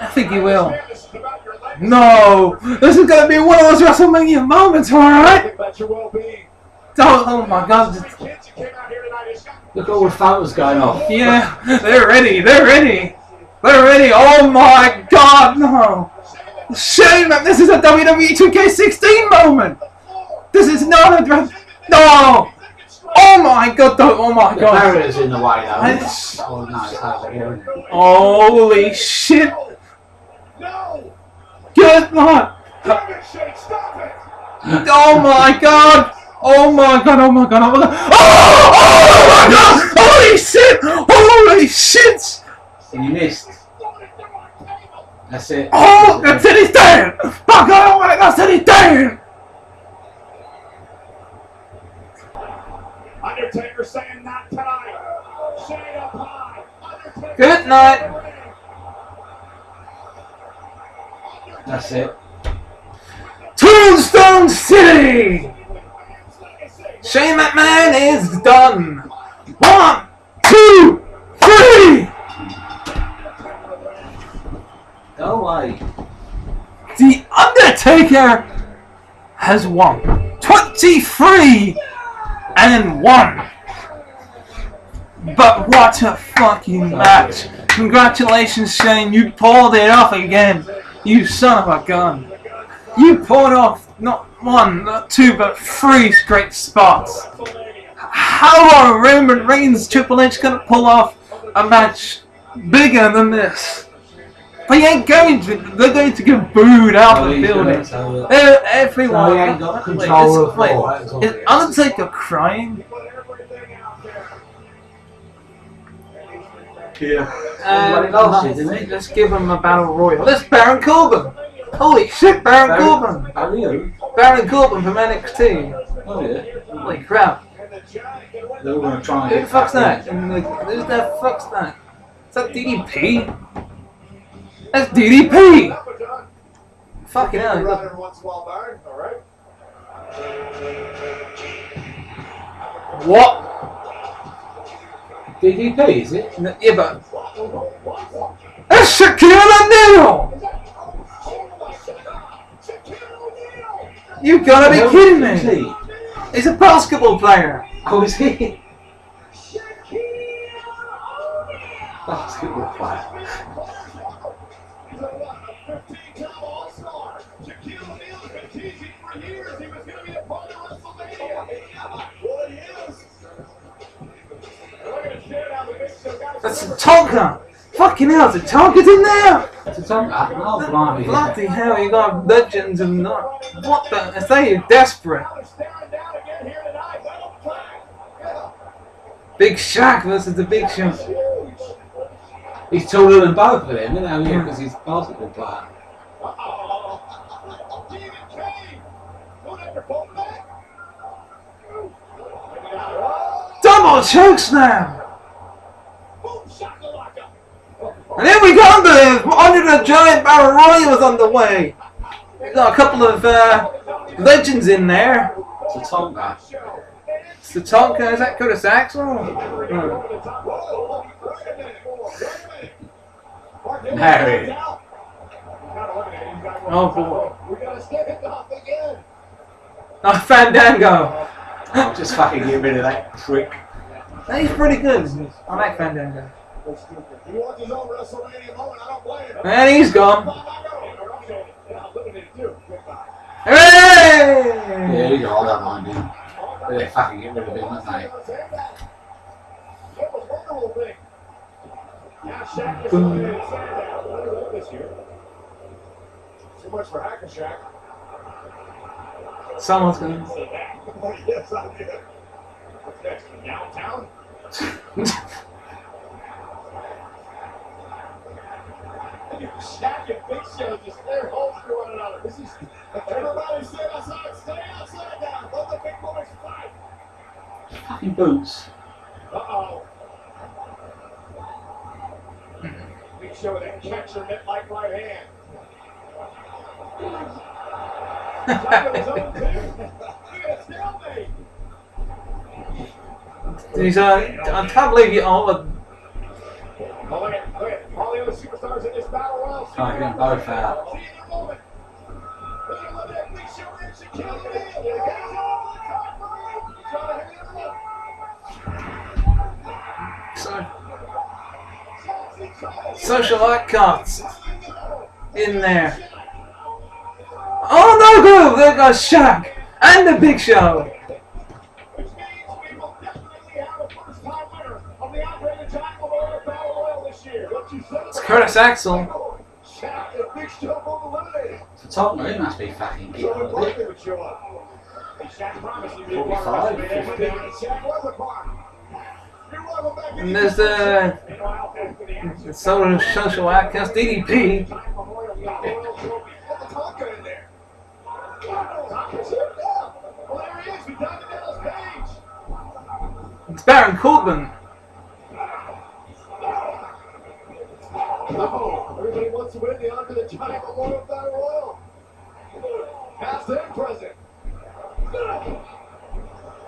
I think he will. Understand This is about your legacy. No! This is gonna be one of those WrestleMania moments, alright? Think about. Oh, oh my god. Three Look at all the photos going off. Yeah, they're ready, they're ready! They're ready! Oh my god, no! Shane, man, this is a WWE 2K16 moment! This is not a dress. No! Oh my god, don't- oh my The god! barrier's in the way though. It's- Oh no, it's over here, isn't it? Holy shit! No! Good lord! Damn it, Shane, stop it! Oh my god! Oh my god, oh my god, oh my god! Oh! Oh my god! Holy shit! Holy shit! And you missed. That's it. Oh! That's it, he's dead! Fuck, oh my god, that's it, he's dead! Undertaker saying not tonight. Shane up high. Undertaker Good night. That's it. Tombstone City! Shane McMahon is done. One, two, three. Go away. The Undertaker has won 23 and 1. But what a fucking match. Congratulations, Shane. You pulled it off again. You son of a gun. You pulled off not one, not two, but three straight spots. How are Roman Reigns Triple H going to pull off a match bigger than this? They ain't going to. They're going to get booed out Oh, of the building. gonna- so, uh, Everyone. So got wait, control is- of wait, Raw, is it is. Undertaker crying? Put everything out there. Yeah. Uh, Well, he lost it, didn't he? let's give him a battle royal. Let's Baron Corbin. Holy shit, Baron Corbin. Are you? Baron Corbin from NXT. Oh yeah. Holy crap. And the giant can win They were gonna try and Who the fuck's that? The, who's that fuck's that? Is that DDP? That's DDP! Up and done. Fucking hell. You he's run got- every once while, Byron. What? DDP, is it? N- Yeah, but. That's Shaquille O'Neal! You gotta be kidding me! He's a basketball player! Oh, is he? Basketball player. He's a what, a 15-time All-Star. Shaquille O'Neal has been teasing for years he was going to be a part of WrestleMania. Well, he is. And Look at the shit out of the big show, guys. That's a Tatanka! Fucking hell, the Tatanka's in there! It's a Tatanka. Ah, oh, blimey. Bloody hell, you got legends and not. What the? I say you're desperate. Now they're staring down again here tonight. Battle flag. Yeah. Big Shaq versus the Big. It's huge. He's taller than both of them, isn't he? Because he's a basketball player. Uh-oh. Stephen Kane. Going after Fullback. Maybe not. Double choke slam! boom, shakalaka. And then we got the Andre the Giant Battle Royal was underway. We got a couple of uh, legends in there. It's a Tatanka. It's the Tatanka, is that Curtis Axel? No. Harry. Oh boy. We gotta step it off again. Oh, Fandango. I'll just fucking get rid of that prick. He's pretty good. I like Fandango. He wants his own WrestleMania moment. I don't blame him. And he's gone. Yeah, Hey! you go, I don't mind him. But they fucking get rid of him, don't they? That was one little thing. Now Shaq is eliminated Sandown. I don't know this year. Too much for Hack-a-Shaq. Someone's gonna. yes, I did. What's next? Downtown? Shaq and Big Show just their holes to one another. This is everybody stay outside, stay outside now. Let the big boys fight. Fucking boots. Uh-oh. Big Show with that catcher mitt like right hand. Top of his own too. Look at. He's, uh, I can't believe you all look at, all the other superstars in this battle royal. Trying to get both out. So, social outcasts in there. Oh no, go! There goes Shaq and the Big Show. It's Curtis Axel. Shaq and Big Show both eliminated. It's a he must be fucking getting on Barkley it. would show up. And Shaq promised he'd be a part of 45, 50. Shaq was a part. You're welcome back in And there's uh, Meanwhile, the action. the social outcast DDP. Giant Memorial Battle Royal trophy. Get the Tonka in there. Tonka's here now. Well, there he is. We dug it down his page. It's Baron Corbin. No, everybody wants to win the Andre the Giant Memorial Battle Royal. Past and present.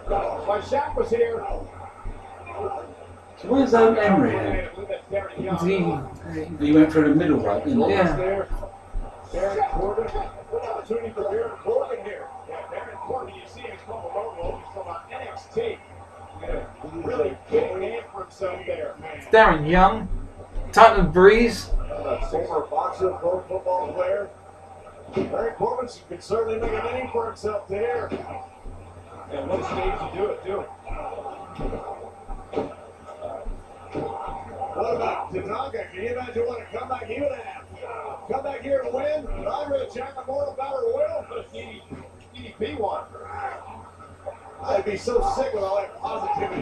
My Shaq was here, So where's um, Emery then? I believe that's Darren Young. Gee, He went through the middle right, didn't he? Yeah. there. Baron Corbin. Good opportunity for Baron Corbin here. Yeah, Baron Corbin, you see him come along, he's from NXT. Yeah, really big name for himself there. Darren Young, Tyler Breeze. A former boxer, pro football player. Baron Corbin can certainly make a name for himself there. And what stage to do it, too. What about Tatanka? Can you imagine what a comeback he would have? Come back here and win? Andre the Giant Memorial Battle Royal? DDP one. I'd be so sick with all that positivity.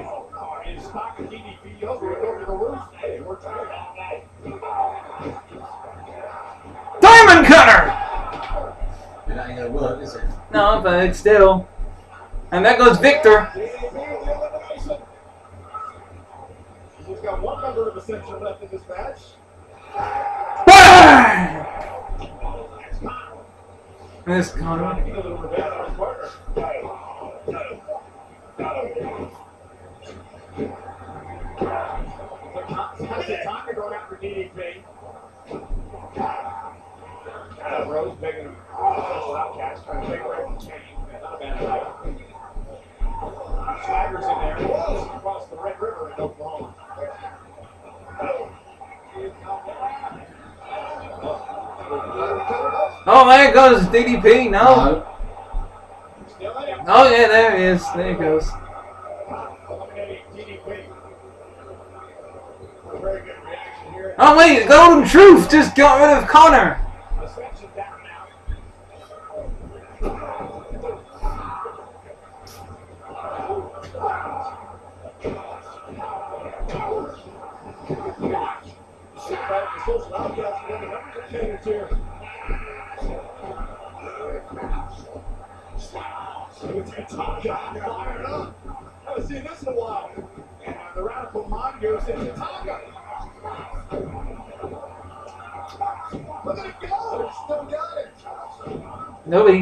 Cutter! It ain't gonna work, is it? No, but it's still. And there goes Viktor. He's got one member of Ascension left in this match. Bang! This Konnor. There goes DDP. No. No. Still in it. Oh, yeah, there he is. There he goes. Eliminating DDP. A very good reaction here. Oh, wait, Golden Truth just got rid of Konnor.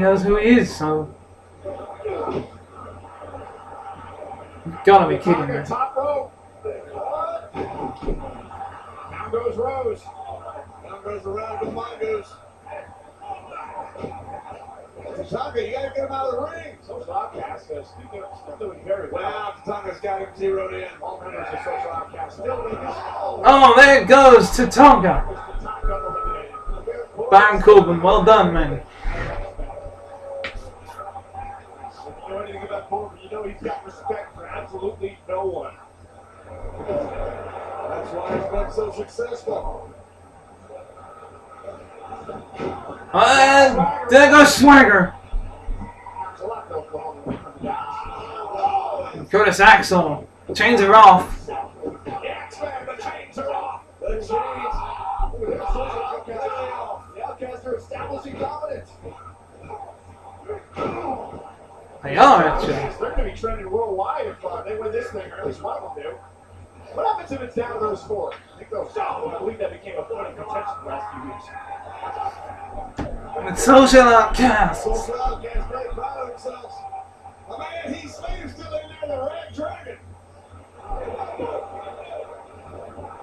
Knows who he is, so. Gotta be kidding me. Down goes Rose. Down goes the radical mongoose. Tatanka, you gotta get him out of the ring. Social outcast uh, still, doing- very well. Tatanka's got him zeroed in. All members of social outcast still doing this. Oh, there goes Tatanka. Baron Corbin, well done, man. No one. That's why he's been so successful. And there goes Swagger. There's a lot more for him from the guys. Curtis Axel. Chains are off. The chains are off. The chains. They are, actually. They're going to be trending worldwide if uh, they win this thing, or at least one of them do. What happens if it's down to those four? I think those. Oh, I believe that became a point of contention the last few weeks. The social outcasts. Social outcasts proud of themselves. My man Heath Slater's still in there, the Red Dragon.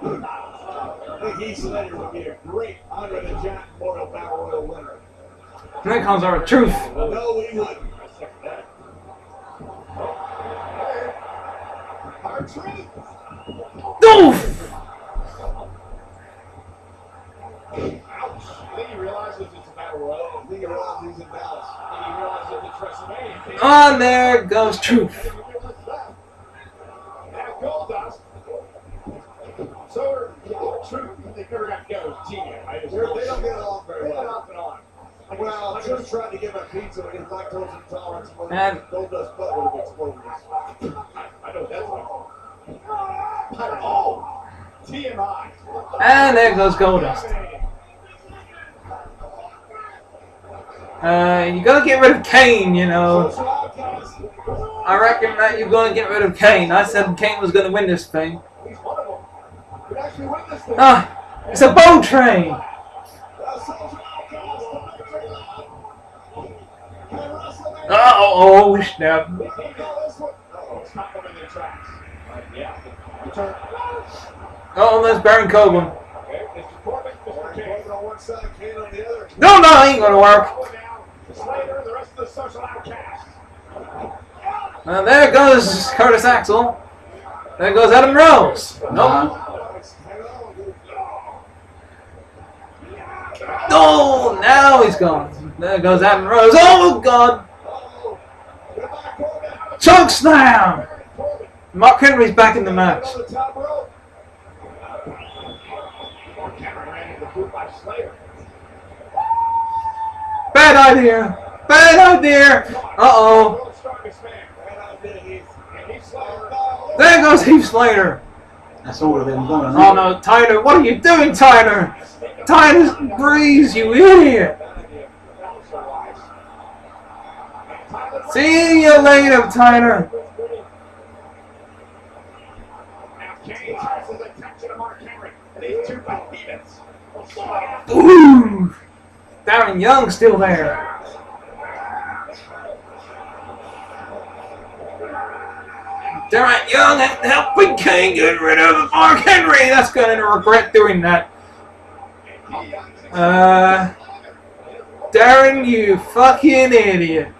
I think Heath Slater would be a great Andre the Giant Memorial Battle Royal winner. And there comes R-Truth. No, he wouldn't. WrestleMania. On there goes truth. think he realizes that. Now Goldust. So Truth. They never got together as a team yet. right? They're- they don't get along very They get well. off and on. Like Well, like Truth tried to give him pizza with his lactose intolerance. And- Goldust butt would have exploded. I know that's what. I don't know. TMI. And there goes Goldust. Uh, you gotta get rid of Kane, you know. I reckon that you're gonna get rid of Kane. I said Kane was gonna win this thing. He's one of them. Could actually win this thing. Ah, it's a bow train. Uh, oh snap. Uh, Oh, there's Baron Corbin. Okay. No, no, ain't gonna work. And there goes Curtis Axel. There goes Adam Rose. No. Oh, now he's gone. There goes Adam Rose. Oh, God. Choke slam. Mark Henry's back in the match. On the top rope. Mark Henry ran into the boot by Slater. Bad idea. Bad idea. Uh-oh. World's strongest man. Right out there, he's. And he's Slater. There goes Heath Slater. That's all of them gone. Oh, no, Tyler. What are you doing, Tyler? Tyler Breeze, you idiot. See you later, Tyler. Now Kane turns his attention to Mark Henry. Two. Ooh. Darren Young still there. Darren Young helping Kane get rid of Mark Henry. That's going to regret doing that. Uh, Darren, you fucking idiot.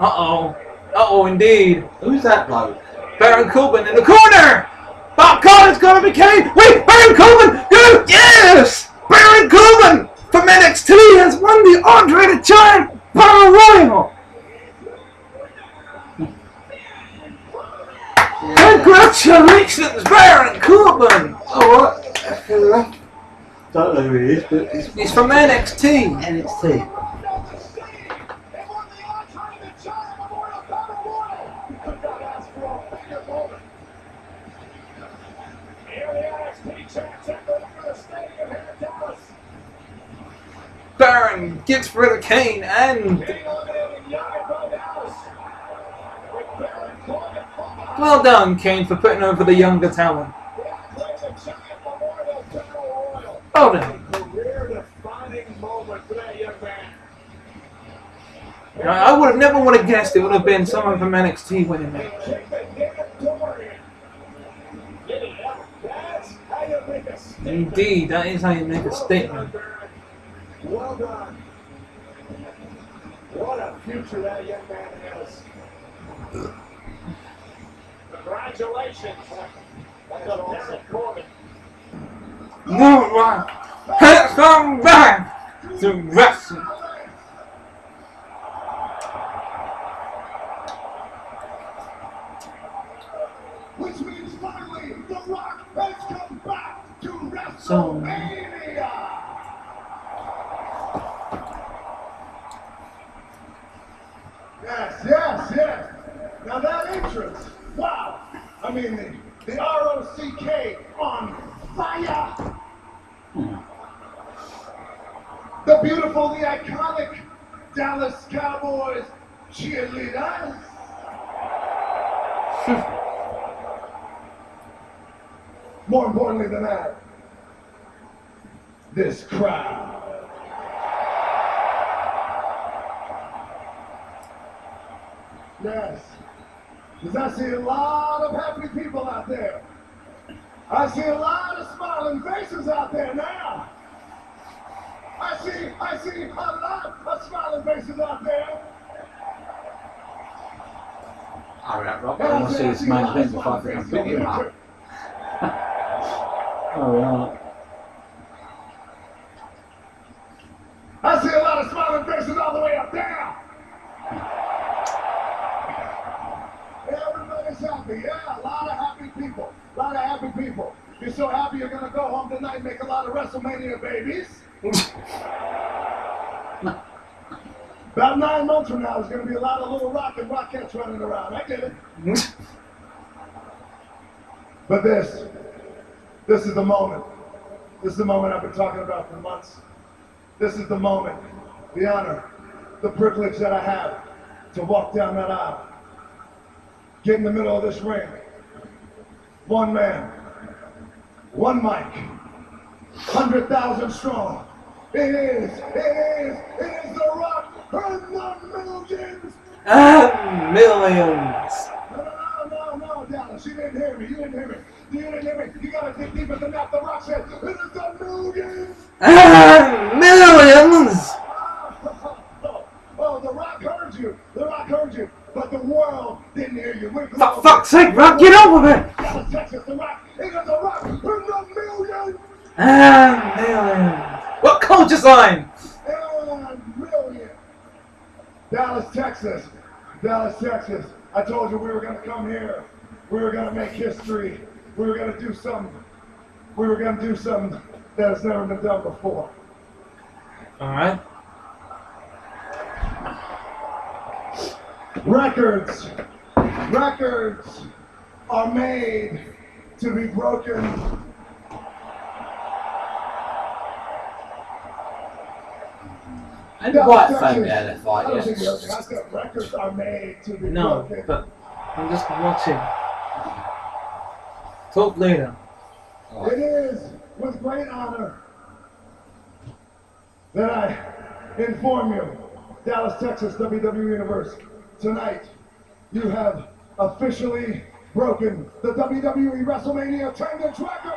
Uh oh. Uh oh, indeed. Who's that bloke? Baron Corbin in the corner! Bob Carter's gonna be Kane! Wait, Baron Corbin! Go! Yes! Baron Corbin from NXT has won the Andre the Giant Battle Royal! Congratulations, Baron Corbin! Oh, what? Don't know who he is, but it's He's from NXT. NXT. Baron gets rid of Kane and well done, Kane, for putting over the younger talent. young man. I would have never would have guessed it would have been someone from NXT winning. Kick the damn door in. That's how you make a statement. Indeed, that is how you make a statement. Well done. What a future that young man has. Congratulations. That's a Baron Corbin. No one has come back to wrestling. Which means finally, The Rock has come back WrestleMania. Yes, yes, yes. Now that entrance, wow. I mean, the, the R-O-C-K on fire. The beautiful, the iconic Dallas Cowboys cheerleaders. More importantly than that, this crowd. Yes. Because I see a lot of happy people out there. I see a lot of smiling faces out there now. I see, I see a lot of smiling faces out there. Alright, Rob, I want to see this main event before I think I'm picking him up. Oh, right. I see a lot of smiling faces all the way up there. Everybody's happy. Yeah, a lot of happy people. A lot of happy people. You're so happy you're gonna go home tonight and make a lot of WrestleMania babies. About nine months from now, there's gonna be a lot of little rock and rockettes running around. I get it. But this, this is the moment. This is the moment I've been talking about for months. This is the moment, the honor, the privilege that I have to walk down that aisle, get in the middle of this ring. One man, one mic, 100,000 strong. It is, it is, it is the rock and the millions And millions. No, no, no, no, no, Dallas, you didn't hear me. You didn't hear me. Ah, you didn't hear me. You gotta dig deeper than that. The Rock said, it is the millions. And millions. Oh, the Rock heard you. The Rock heard you. But the world didn't hear you. For fuck's sake, Rock, get over it. Dallas, Texas, the Rock. It is the Rock. It's the millions. And millions. What culture sign? And millions. Dallas, Texas. Dallas, Texas. I told you we were gonna come here. We were gonna make history. We were gonna do something. We were gonna do something that has never been done before. Alright. Records, records are made to be broken. And the white folk I fight, don't think you're. I yes. said records are made to be No, broken. but I'm just watching. Talk later. It is with great honor that I inform you, Dallas, Texas, WWE Universe, tonight you have officially broken the WWE WrestleMania attendance record.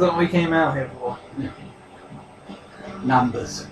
What we came out here for. Numbers.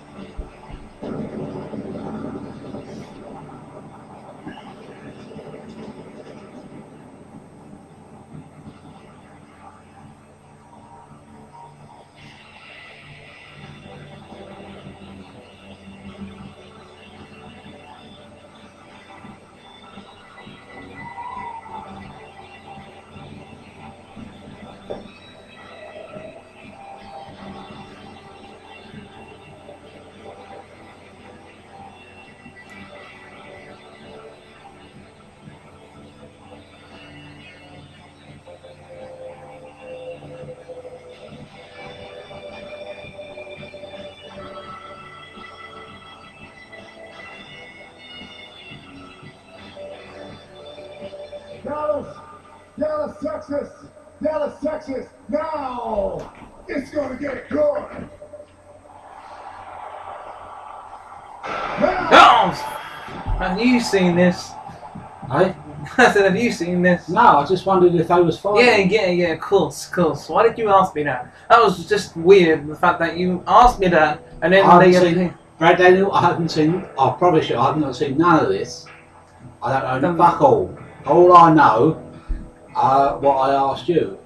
You seen this? Hey? I said, have you seen this? No, I just wondered if I was following. Yeah, yeah, yeah, of course, of course. Why did you ask me that? That was just weird, the fact that you asked me that, and then I haven't seen Brad Daniel, I haven't seen, I probably should, I haven't seen none of this. I don't know Don't- fuck all. All I know, uh, what I asked you.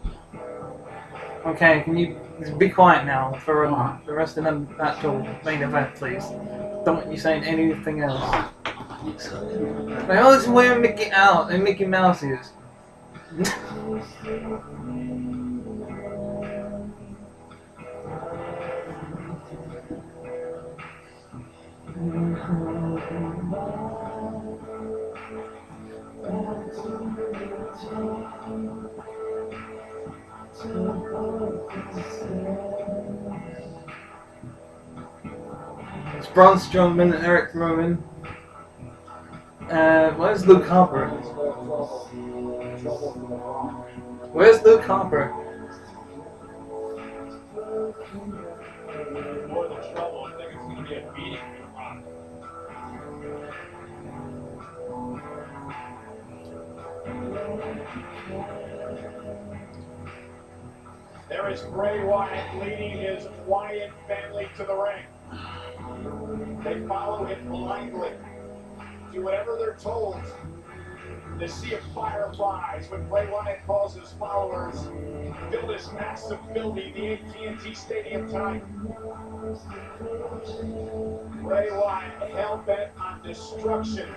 Okay, can you be quiet now for Alright. the rest of the actual main event, please? Don't want you saying anything else. Like, oh, always wear Mickey out and Mickey Mouse is. Strowman and Eric Rowan. Uh, where's Luke Harper? Where's Luke Harper? There is Bray Wyatt leading his Wyatt family to the ring. They follow him blindly. Do whatever they're told. The sea of fireflies when Bray Wyatt calls his followers fill this massive building, the AT&T Stadium tonight. Bray Wyatt hell bent on destruction.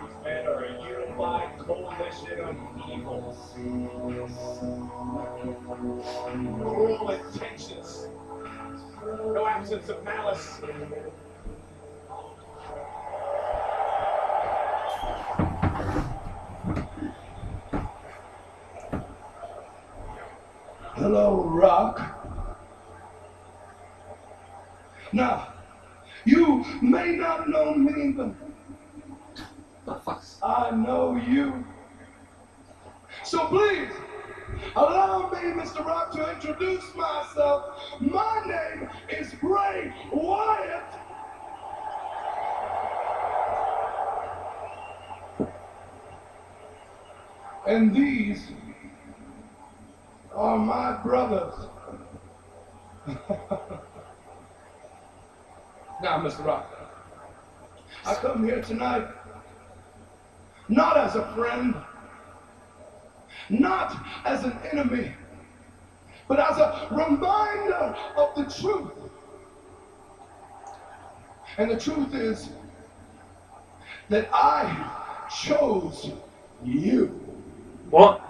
These men are unified coalition of evil. Cruel intentions. No absence of malice. Hello, Rock. Now, you may not know me, but The fuck's I know you. So please, allow me, Mr. Rock, to introduce myself. My name is Bray Wyatt. And these are my brothers. now, Mr. Rock, I come here tonight not as a friend, not as an enemy, but as a reminder of the truth. And the truth is that I chose you. What?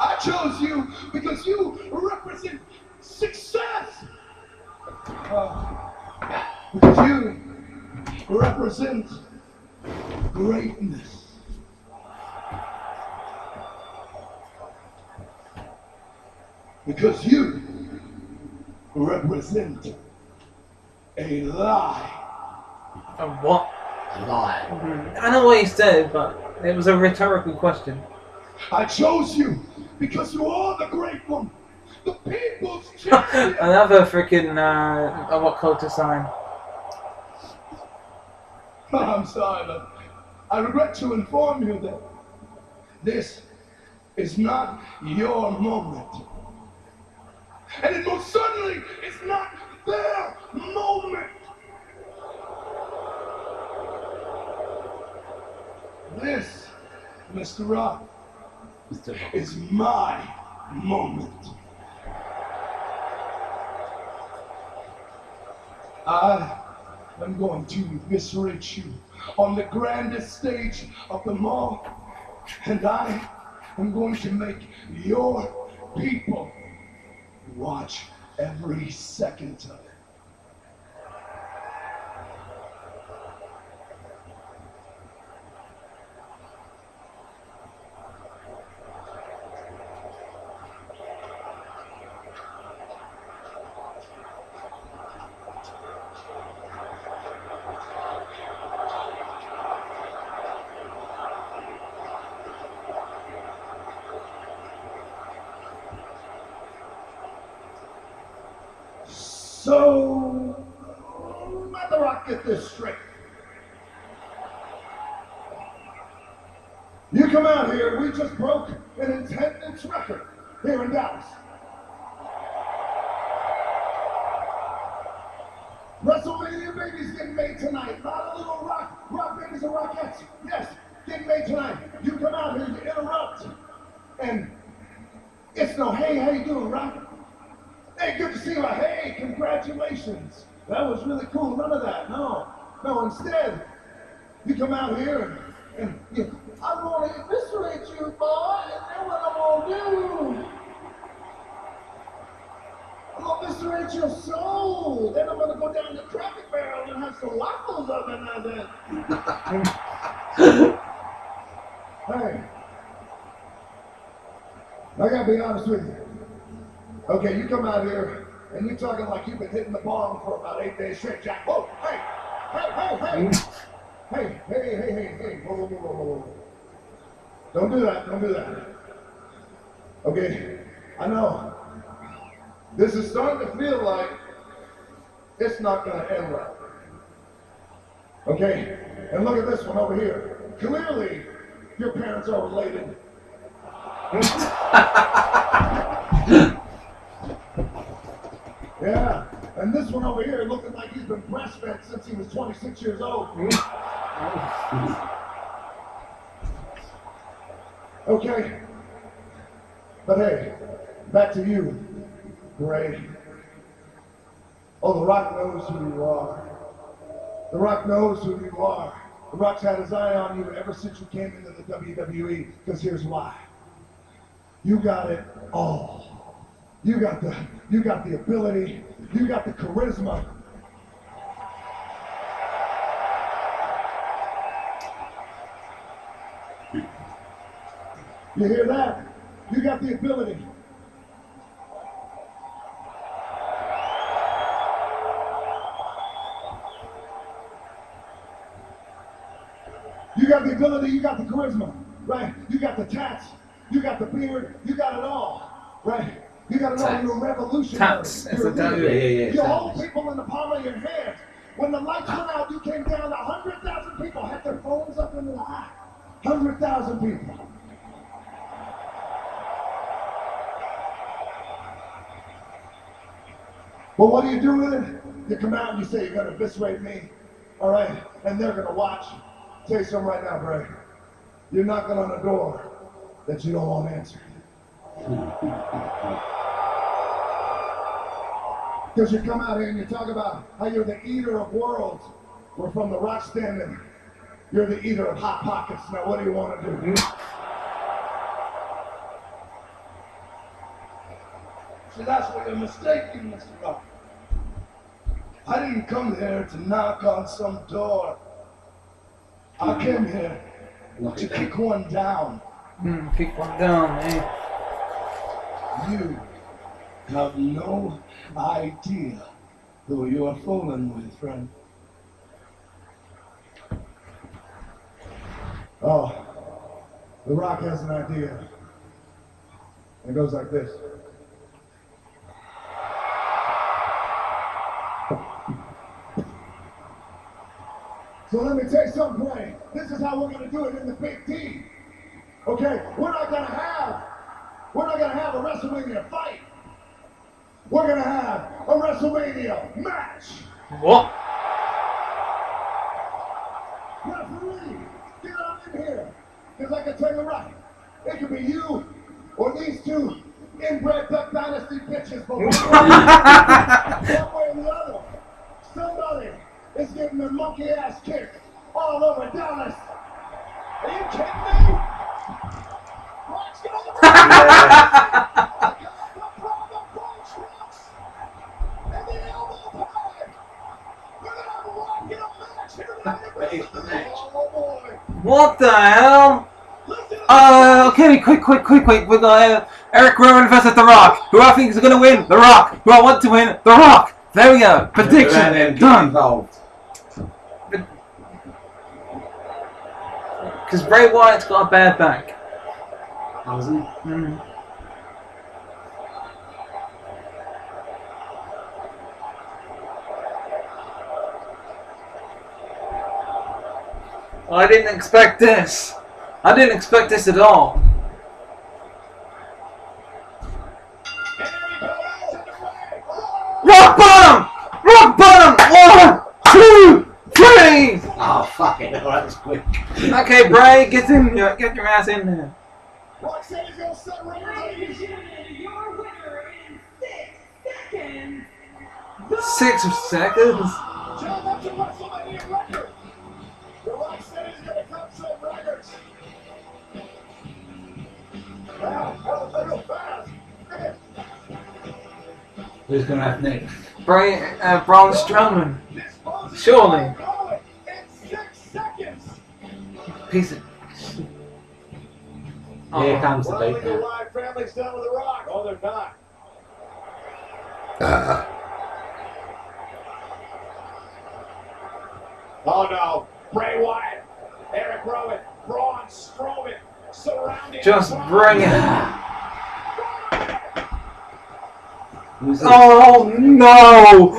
I chose you because you represent success. Uh, because you represent greatness. Because you represent a lie. Uh, what? A lie. I know what he said, but it was a rhetorical question. I chose you because you are the great one, the people's champion. Another freaking uh, what culture sign? I'm sorry, but I regret to inform you that this is not your moment. And it most certainly is not their moment. This, Mr. Rock, Mr. Rock. is my moment. I am going to eviscerate you on the grandest stage of them all, and I am going to make your people watch every second of it. So, let the rock get this straight. You come out here, we just broke an attendance record here in Dallas. WrestleMania babies getting made tonight. A lot of little rock, rock babies and rockettes. Yes, getting made tonight. You come out here, you interrupt. And it's no, hey, how you doing, Rock? Hey, good to see you. Hey, congratulations. That was really cool. None of that. No. No, instead, you come out here and, and you, I'm going to eviscerate you, boy, and then what I'm going to do, I'm going to eviscerate your soul. Then I'm going to go down the traffic barrel and have some waffles up in there. Then. hey. I got to be honest with you. Okay, you come out here and you're talking like you've been hitting the bong for about eight days straight, Jack. Whoa, hey, hey, hey, hey, mm. hey, hey, hey, hey, hey, whoa, whoa, whoa, whoa, whoa, whoa. Don't do that, don't do that. Okay, I know. This is starting to feel like it's not going to end well. Okay, and look at this one over here. Clearly, your parents are related. Yeah, and this one over here looking like he's been breastfed since he was 26 years old. Okay, but hey, back to you, Bray. Oh, The Rock knows who you are. The Rock knows who you are. The Rock's had his eye on you ever since you came into the WWE, because here's why. You got it all. You got the you got the ability, you got the charisma. You hear that? You got the ability. You got the ability, you got the charisma, right? You got the tats, you got the beard, you got it all, right? You got it all. You're a revolutionary. Tats, You're a. Yeah, yeah, yeah, You hold people in the palm of your hands. When the lights went out, you came down. A hundred thousand people had their phones up in the eye. Hundred thousand people. Well, what do you do with it? You come out and you say you're gonna eviscerate me, all right? And they're gonna watch. tell you something right now, Bray. You're knocking on a door that you don't want answered. Because you come out here and you talk about how you're the eater of worlds. We're from the rock standing. You're the eater of hot pockets. Now, what do you want to do? See, that's what you're mistaken, Mr. Rock. I didn't come here to knock on some door. I came here to kick one down. Hmm, kick one down, eh? You have no idea who you are fooling with, friend. Oh, The Rock has an idea. It goes like this. So let me tell you something, Bray. This is how we're gonna do it in the Big D. Okay, we're not gonna have, we're not gonna have a WrestleMania fight. We're gonna have a WrestleMania match. What? Referee, get on in here. Because I can tell you right, it could be you or these two inbred Duck Dynasty bitches. But one way, or the other, somebody is getting their monkey ass kicked all over Dallas. Are you kidding me? Rock's gonna the problem punch rocks and the elbow pad. We're gonna have a rock in a match here tonight. It's the match. What the hell? Uh, okay, quick, quick, quick, quick. We're gonna uh, Eric Rowan versus The Rock. Who I think is gonna win? The Rock. Who I want to win? The Rock. There we go. Prediction done. Because Bray Wyatt's got a bad back. Hasn't he? Mm. I didn't expect this. I didn't expect this at all. Rock bottom! Rock bottom! One, two, three! Oh, fuck it. That was quick. Okay, Bray, get in there. Get your ass in there. Roxanne's set records on Ladies you. and gentlemen, your winner in six seconds. The Six seconds? John, that's a WrestleMania record. The Roxanne's gonna come set records. Wow, that was real fast. Who's going to have next? Bray, uh, Braun Strowman. Surely. is gonna call it in six seconds. Piece of. Family's done with the rock. Oh, they're not. Uh-huh. Oh no, Bray Wyatt, Eric Rowan, Braun Strowman, surrounding. Just bring it. Oh no!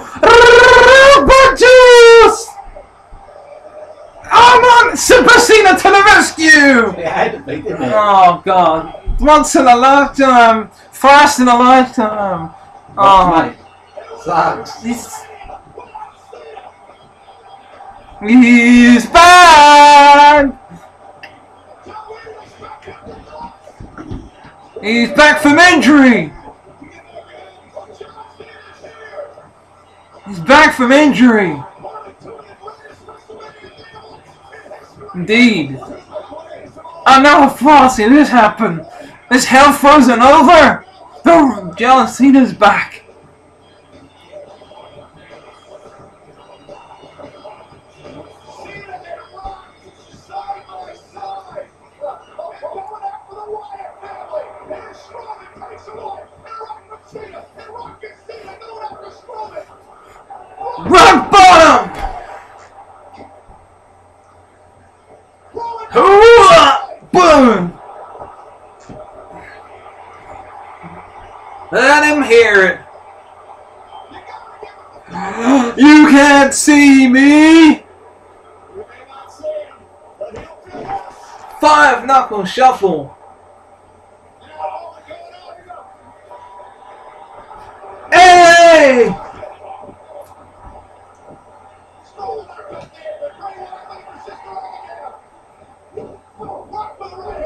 Juice! Oh man! Cena to the rescue! It had to didn't it? Oh god. Once in a lifetime. First in a lifetime. Oh. mate. Sucks. He's, he's back! He's back from injury! He's back from injury! Indeed. Oh no, Flossie, this happened! This hell frozen over! The John Cena's back! Let him hear it. You can't see me! Five may shuffle. see him, but he'll feel us. Five knuckle shuffle. Now all the going on, you know. Hey! Strowman are right there. The great one, I think, sister right there. Oh, rock with the right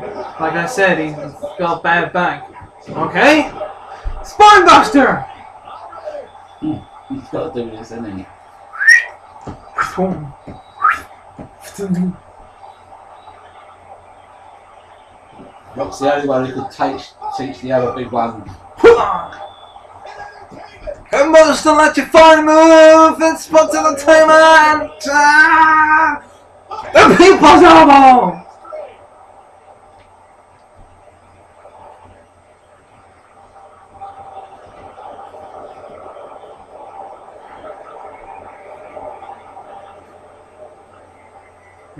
hand. Like I said, he's got a bad back. Okay? Spinebuster! He's got to do this, isn't he? Rock's the only one who could teach, teach the other big one. Combos to let you find move and spot entertainment! Ah! The people's elbow!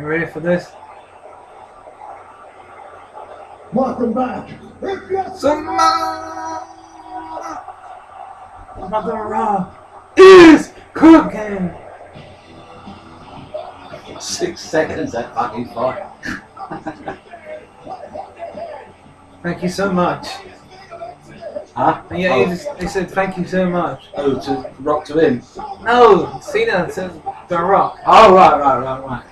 You ready for this? Welcome back. If you Some Mother Raw is cooking! Six seconds, that fucking fight. Thank you so much. Huh? And yeah, oh, he, just, he said thank you so much. oh, to rock to him. No, Cena says The Rock. Oh, right, right, right, right.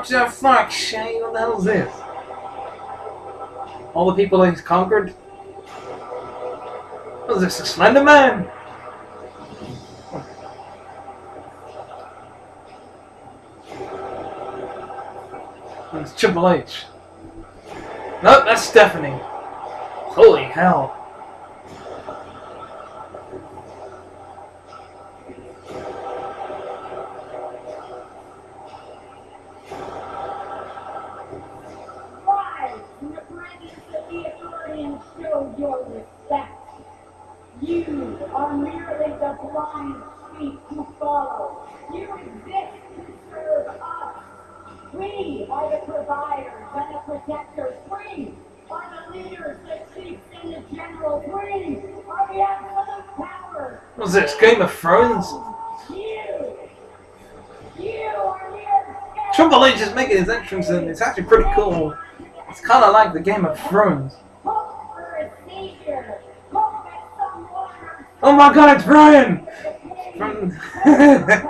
What the fuck, Shane? What the hell is this? All the people he's conquered? What is this, a Slender Man? It's Triple H. Nope, that's Stephanie. Holy hell. Rise in the presence of the authority and show your respect. You are merely the blind sheep to follow. You exist to serve us. We are the providers and the protectors. We are the leaders, the chiefs, and the generals. We are the absolute power. What's this, Game of Thrones? You, you are mere Making his entrance and it's actually pretty cool. It's kind of like the Game of Thrones. Oh my god, it's Brian! From...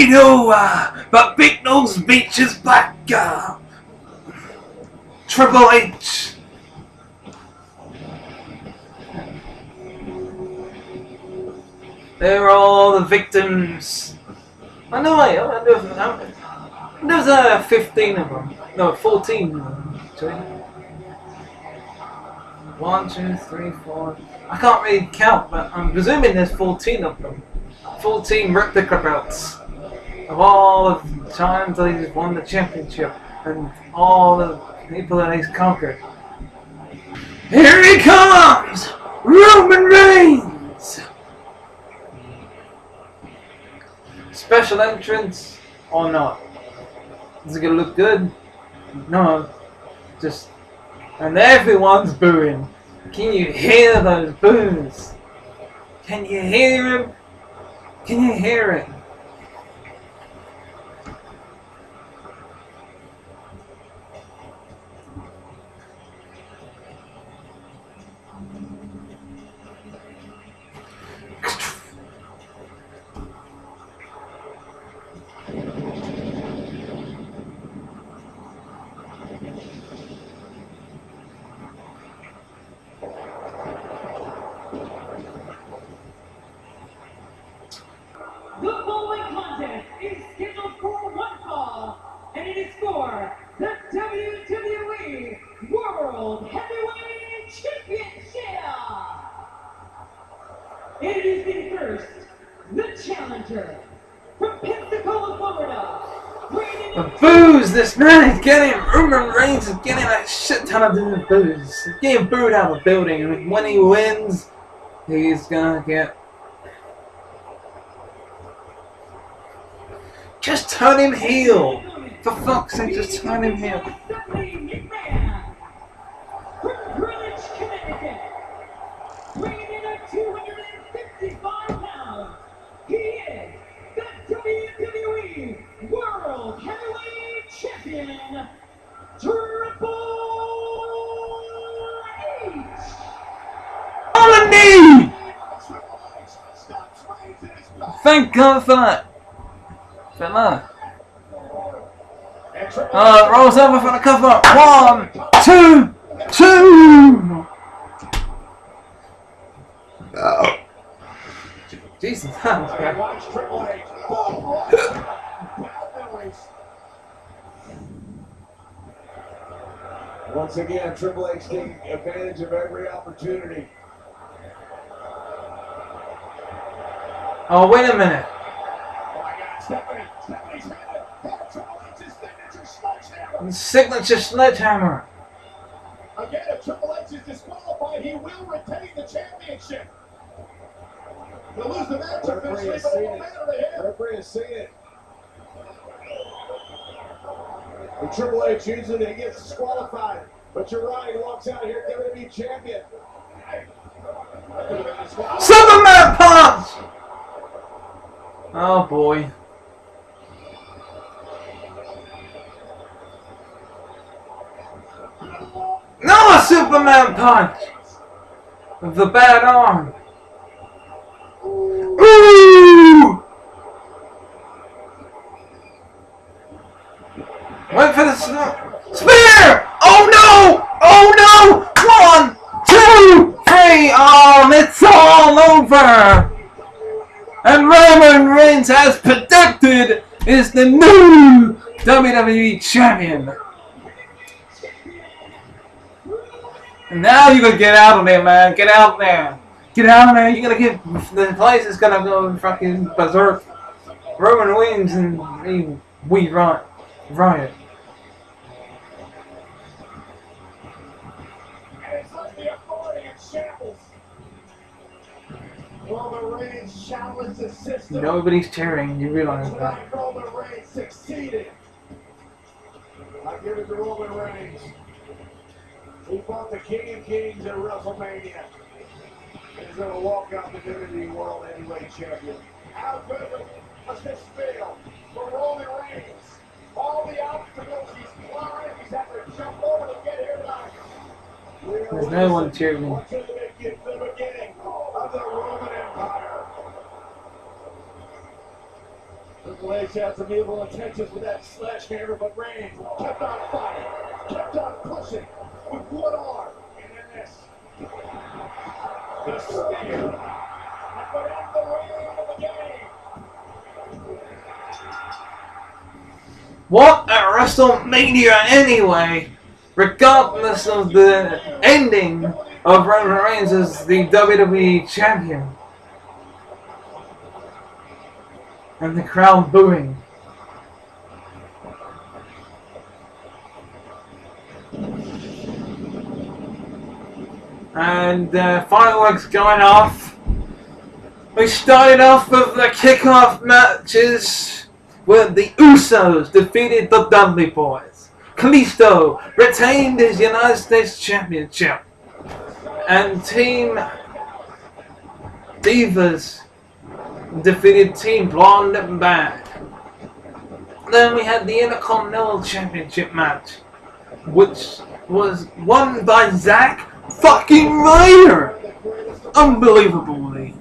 you know, uh, but Big Nose Beach is back, uh, Triple H. They're all the victims. I know I, know, there's uh, 15 of them. No, 14 of them. One, two, three, four. I can't really count, but I'm presuming there's 14 of them. 14 replica belts. Of all the times that he's won the championship and all the people that he's conquered. Here he comes! Roman Reigns! Special entrance oh, or not? Is it gonna look good? No. Just. And everyone's booing. Can you hear those boos? Can you hear him? Can you hear it? The following contest is scheduled for one fall, and it is for the WWE World Heavyweight Championship. Introducing first, the challenger from Pensacola, Florida. weighing in The boos! This man getting Roman Reigns is getting a shit ton of different boos. He's getting booed out of the building, and when he wins, he's gonna get. Just turn him heel! For fuck's sake, just turn him heel. Back. Thank God for that. For that. Uh, rolls over for the cover. One, two, two! Oh. Jesus, that was And bad. watch Triple H. Boom, right down. Boundaries. Once again, Triple H taking advantage of every opportunity. Oh, wait a minute. Oh my God, Stephanie, Stephanie's it. Triple H's signature sledgehammer. Signature sledgehammer. Again, if Triple H is disqualified, he will retain the championship. He'll lose the match eventually, but it won't matter to him. Referee has seen it. And Triple H uses it, he gets disqualified. But you're right, he walks out here WWE champion. Oh, Superman punch! Oh boy. No, a Superman punch! With the bad arm. Ooh! Wait for the snow. Spear! Oh no! Oh no! One, two, three! Oh, it's all over! And Roman Reigns, as predicted, is the new WWE Champion. Now you gonna get out of there, man. Get out there. Get out of there. You're gonna get the place is gonna go fucking berserk. Roman Reigns and we riot. Riot. And it's like the authority in shambles. Roman Reigns challenged the system. Nobody's cheering. You realize that. Roman Reigns succeeded. I give it to Roman Reigns. He fought the King of Kings at WrestleMania. He's going to walk out the WWE World Heavyweight Champion. How good does this feel for Roman Reigns? All the obstacles he's climbed, he's had to jump over to get here tonight. There's no one cheering. Beginning the beginning of the Roman Empire? Triple H had some evil intentions with that sledgehammer, but Reigns kept on fighting, kept on pushing with one arm. And then this. The spear. The of the game. What at WrestleMania anyway? Regardless of the ending, of Roman Reigns as the WWE Champion. And the crowd booing. And uh, fireworks going off. We started off with the kickoff matches where the Usos defeated the Dudley Boys. Kalisto retained his United States Championship. And Team Divas defeated Team Blonde and Bad. Then we had the Intercontinental Championship match, which was won by Zack fucking Ryder! Unbelievably.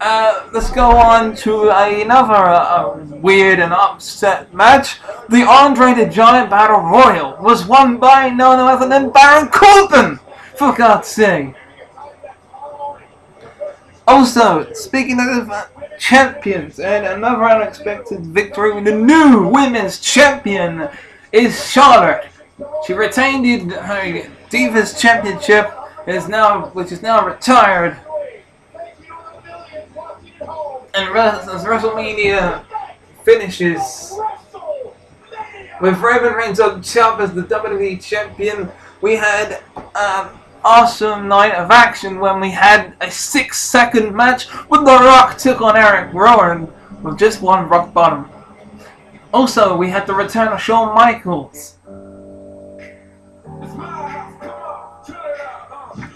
Uh, let's go on to another uh, weird and upset match. The Andre the Giant Battle Royal was won by none other than Baron Corbin! For God's sake. Also, speaking of uh, champions, and another unexpected victory, the new women's champion is Charlotte. She retained her Divas Championship, is now, which is now retired. And as WrestleMania finishes with Roman Reigns on top as the WWE Champion, we had an awesome night of action when we had a six-second match when The Rock took on Eric Rowan with just one rock bottom. Also, we had the return of Shawn Michaels.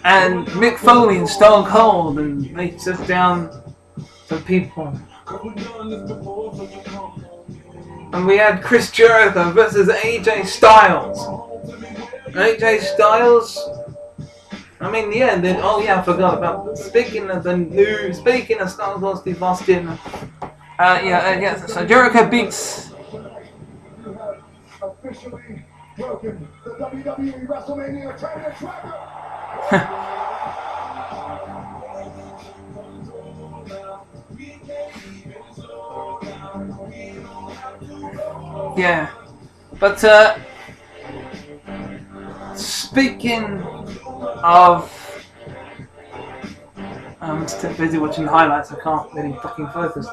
And Mick Foley and Stone Cold, and they took down some people. And we had Chris Jericho versus AJ Styles. AJ Styles. I mean, yeah. Then oh yeah, I forgot about. Speaking of the new, speaking of Cold Steve Austin. Uh, yeah, uh, yeah. So Jericho beats. The. Yeah, but uh, speaking of, I'm just too busy watching the highlights. I can't really fucking focus.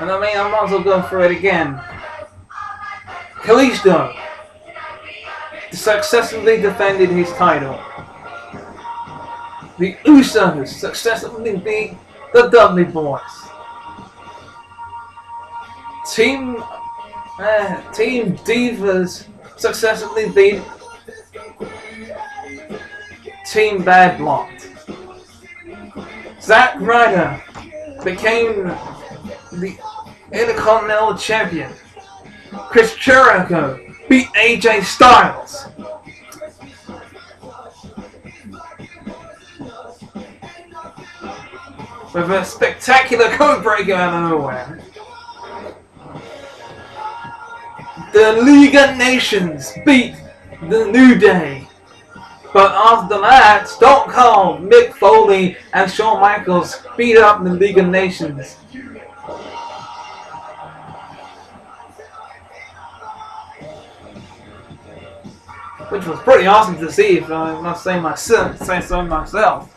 And I mean, I might as well go through it again. Kalisto successfully defended his title. The Usos successfully beat the Dudley Boys. Team uh, Team Divas successfully beat Team Bad Blood. Zack Ryder became the Intercontinental Champion. Chris Jericho beat AJ Styles. With a spectacular Codebreaker out of nowhere. The League of Nations beat the New Day. But after that, Stone Cold, Mick Foley, and Shawn Michaels beat up the League of Nations. Which was pretty awesome to see, if I must say myself, say so myself.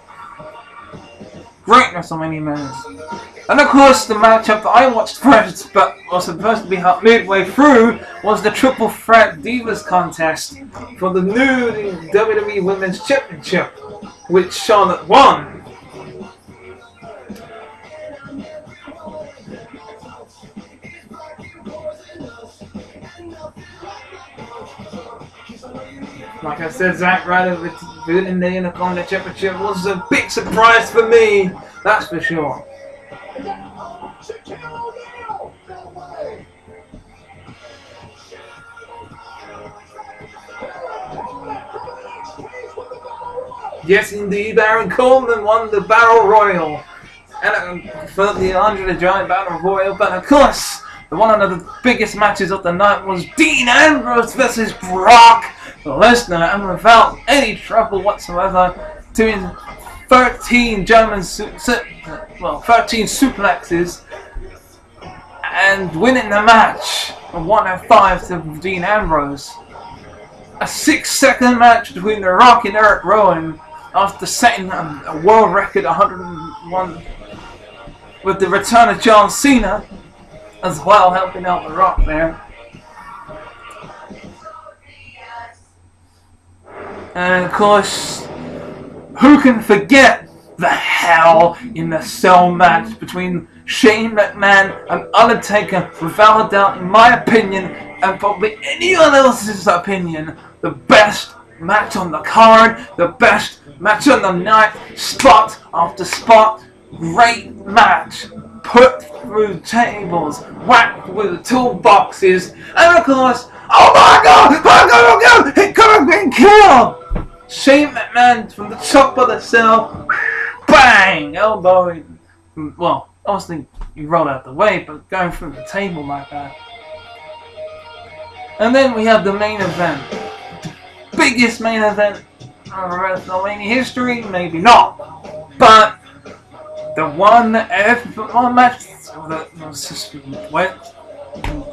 Great WrestleMania moments. And of course, the matchup that I watched first, but was supposed to be held midway through, was the Triple Threat Divas contest for the new WWE Women's Championship, which Charlotte won. Like I said, Zack Ryder winning the Intercontinental Championship was a big surprise for me, that's for sure. Yes, indeed, Baron Coleman won the Battle Royal. And uh, for the Andre the Giant Battle Royal, but of course, the one of the biggest matches of the night was Dean Ambrose versus Brock Lesnar, and without any trouble whatsoever, doing 13 German, well, 13 suplexes and winning the match. A 105 to Dean Ambrose. A six second match between The Rock and Eric Rowan after setting a world record 101 with the return of John Cena as well, helping out The Rock there. And of course, who can forget the hell in the cell match between Shane McMahon and Undertaker? Without a doubt, in my opinion, and probably anyone else's opinion, the best match on the card, the best match on the night, spot after spot, great match. Put through tables, whacked with toolboxes, and of course, oh my god, oh my god, oh my god, he could have been killed! Shane McMahon from the top of the cell, bang, elbow. Well, obviously you rolled out the way, but going through the table like that. And then we have the main event, the biggest main event of WrestleMania history, maybe not, but the one that everyone match that went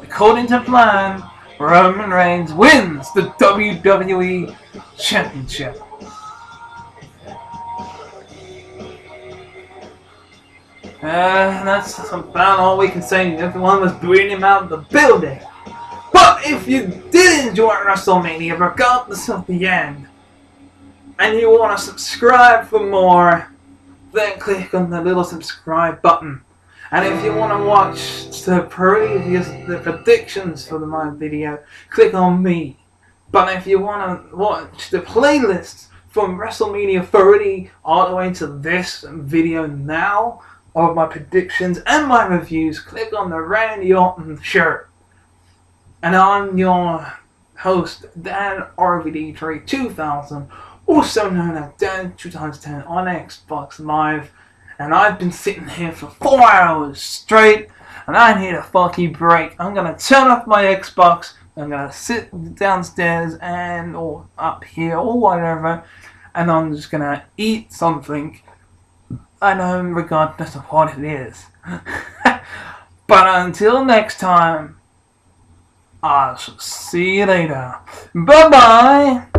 according to plan. Roman Reigns wins the WWE Championship. Uh, that's about all we can say. Everyone was booing him out of the building. But if you did enjoy WrestleMania, regardless of the end, and you want to subscribe for more, then click on the little subscribe button. And if you want to watch the previous the predictions for the my video, click on me. But if you want to watch the playlists from WrestleMania 30 all the way to this video now of my predictions and my reviews, click on the Randy Orton shirt. And I'm your host, Dan RVD3 2000, also known as Dan 2010 on Xbox Live. And I've been sitting here for four hours straight, and I need a fucking break. I'm gonna turn off my Xbox, I'm gonna sit downstairs and or up here or whatever, and I'm just gonna eat something. I know um, regardless of what it is. but until next time, I shall see you later. Bye bye!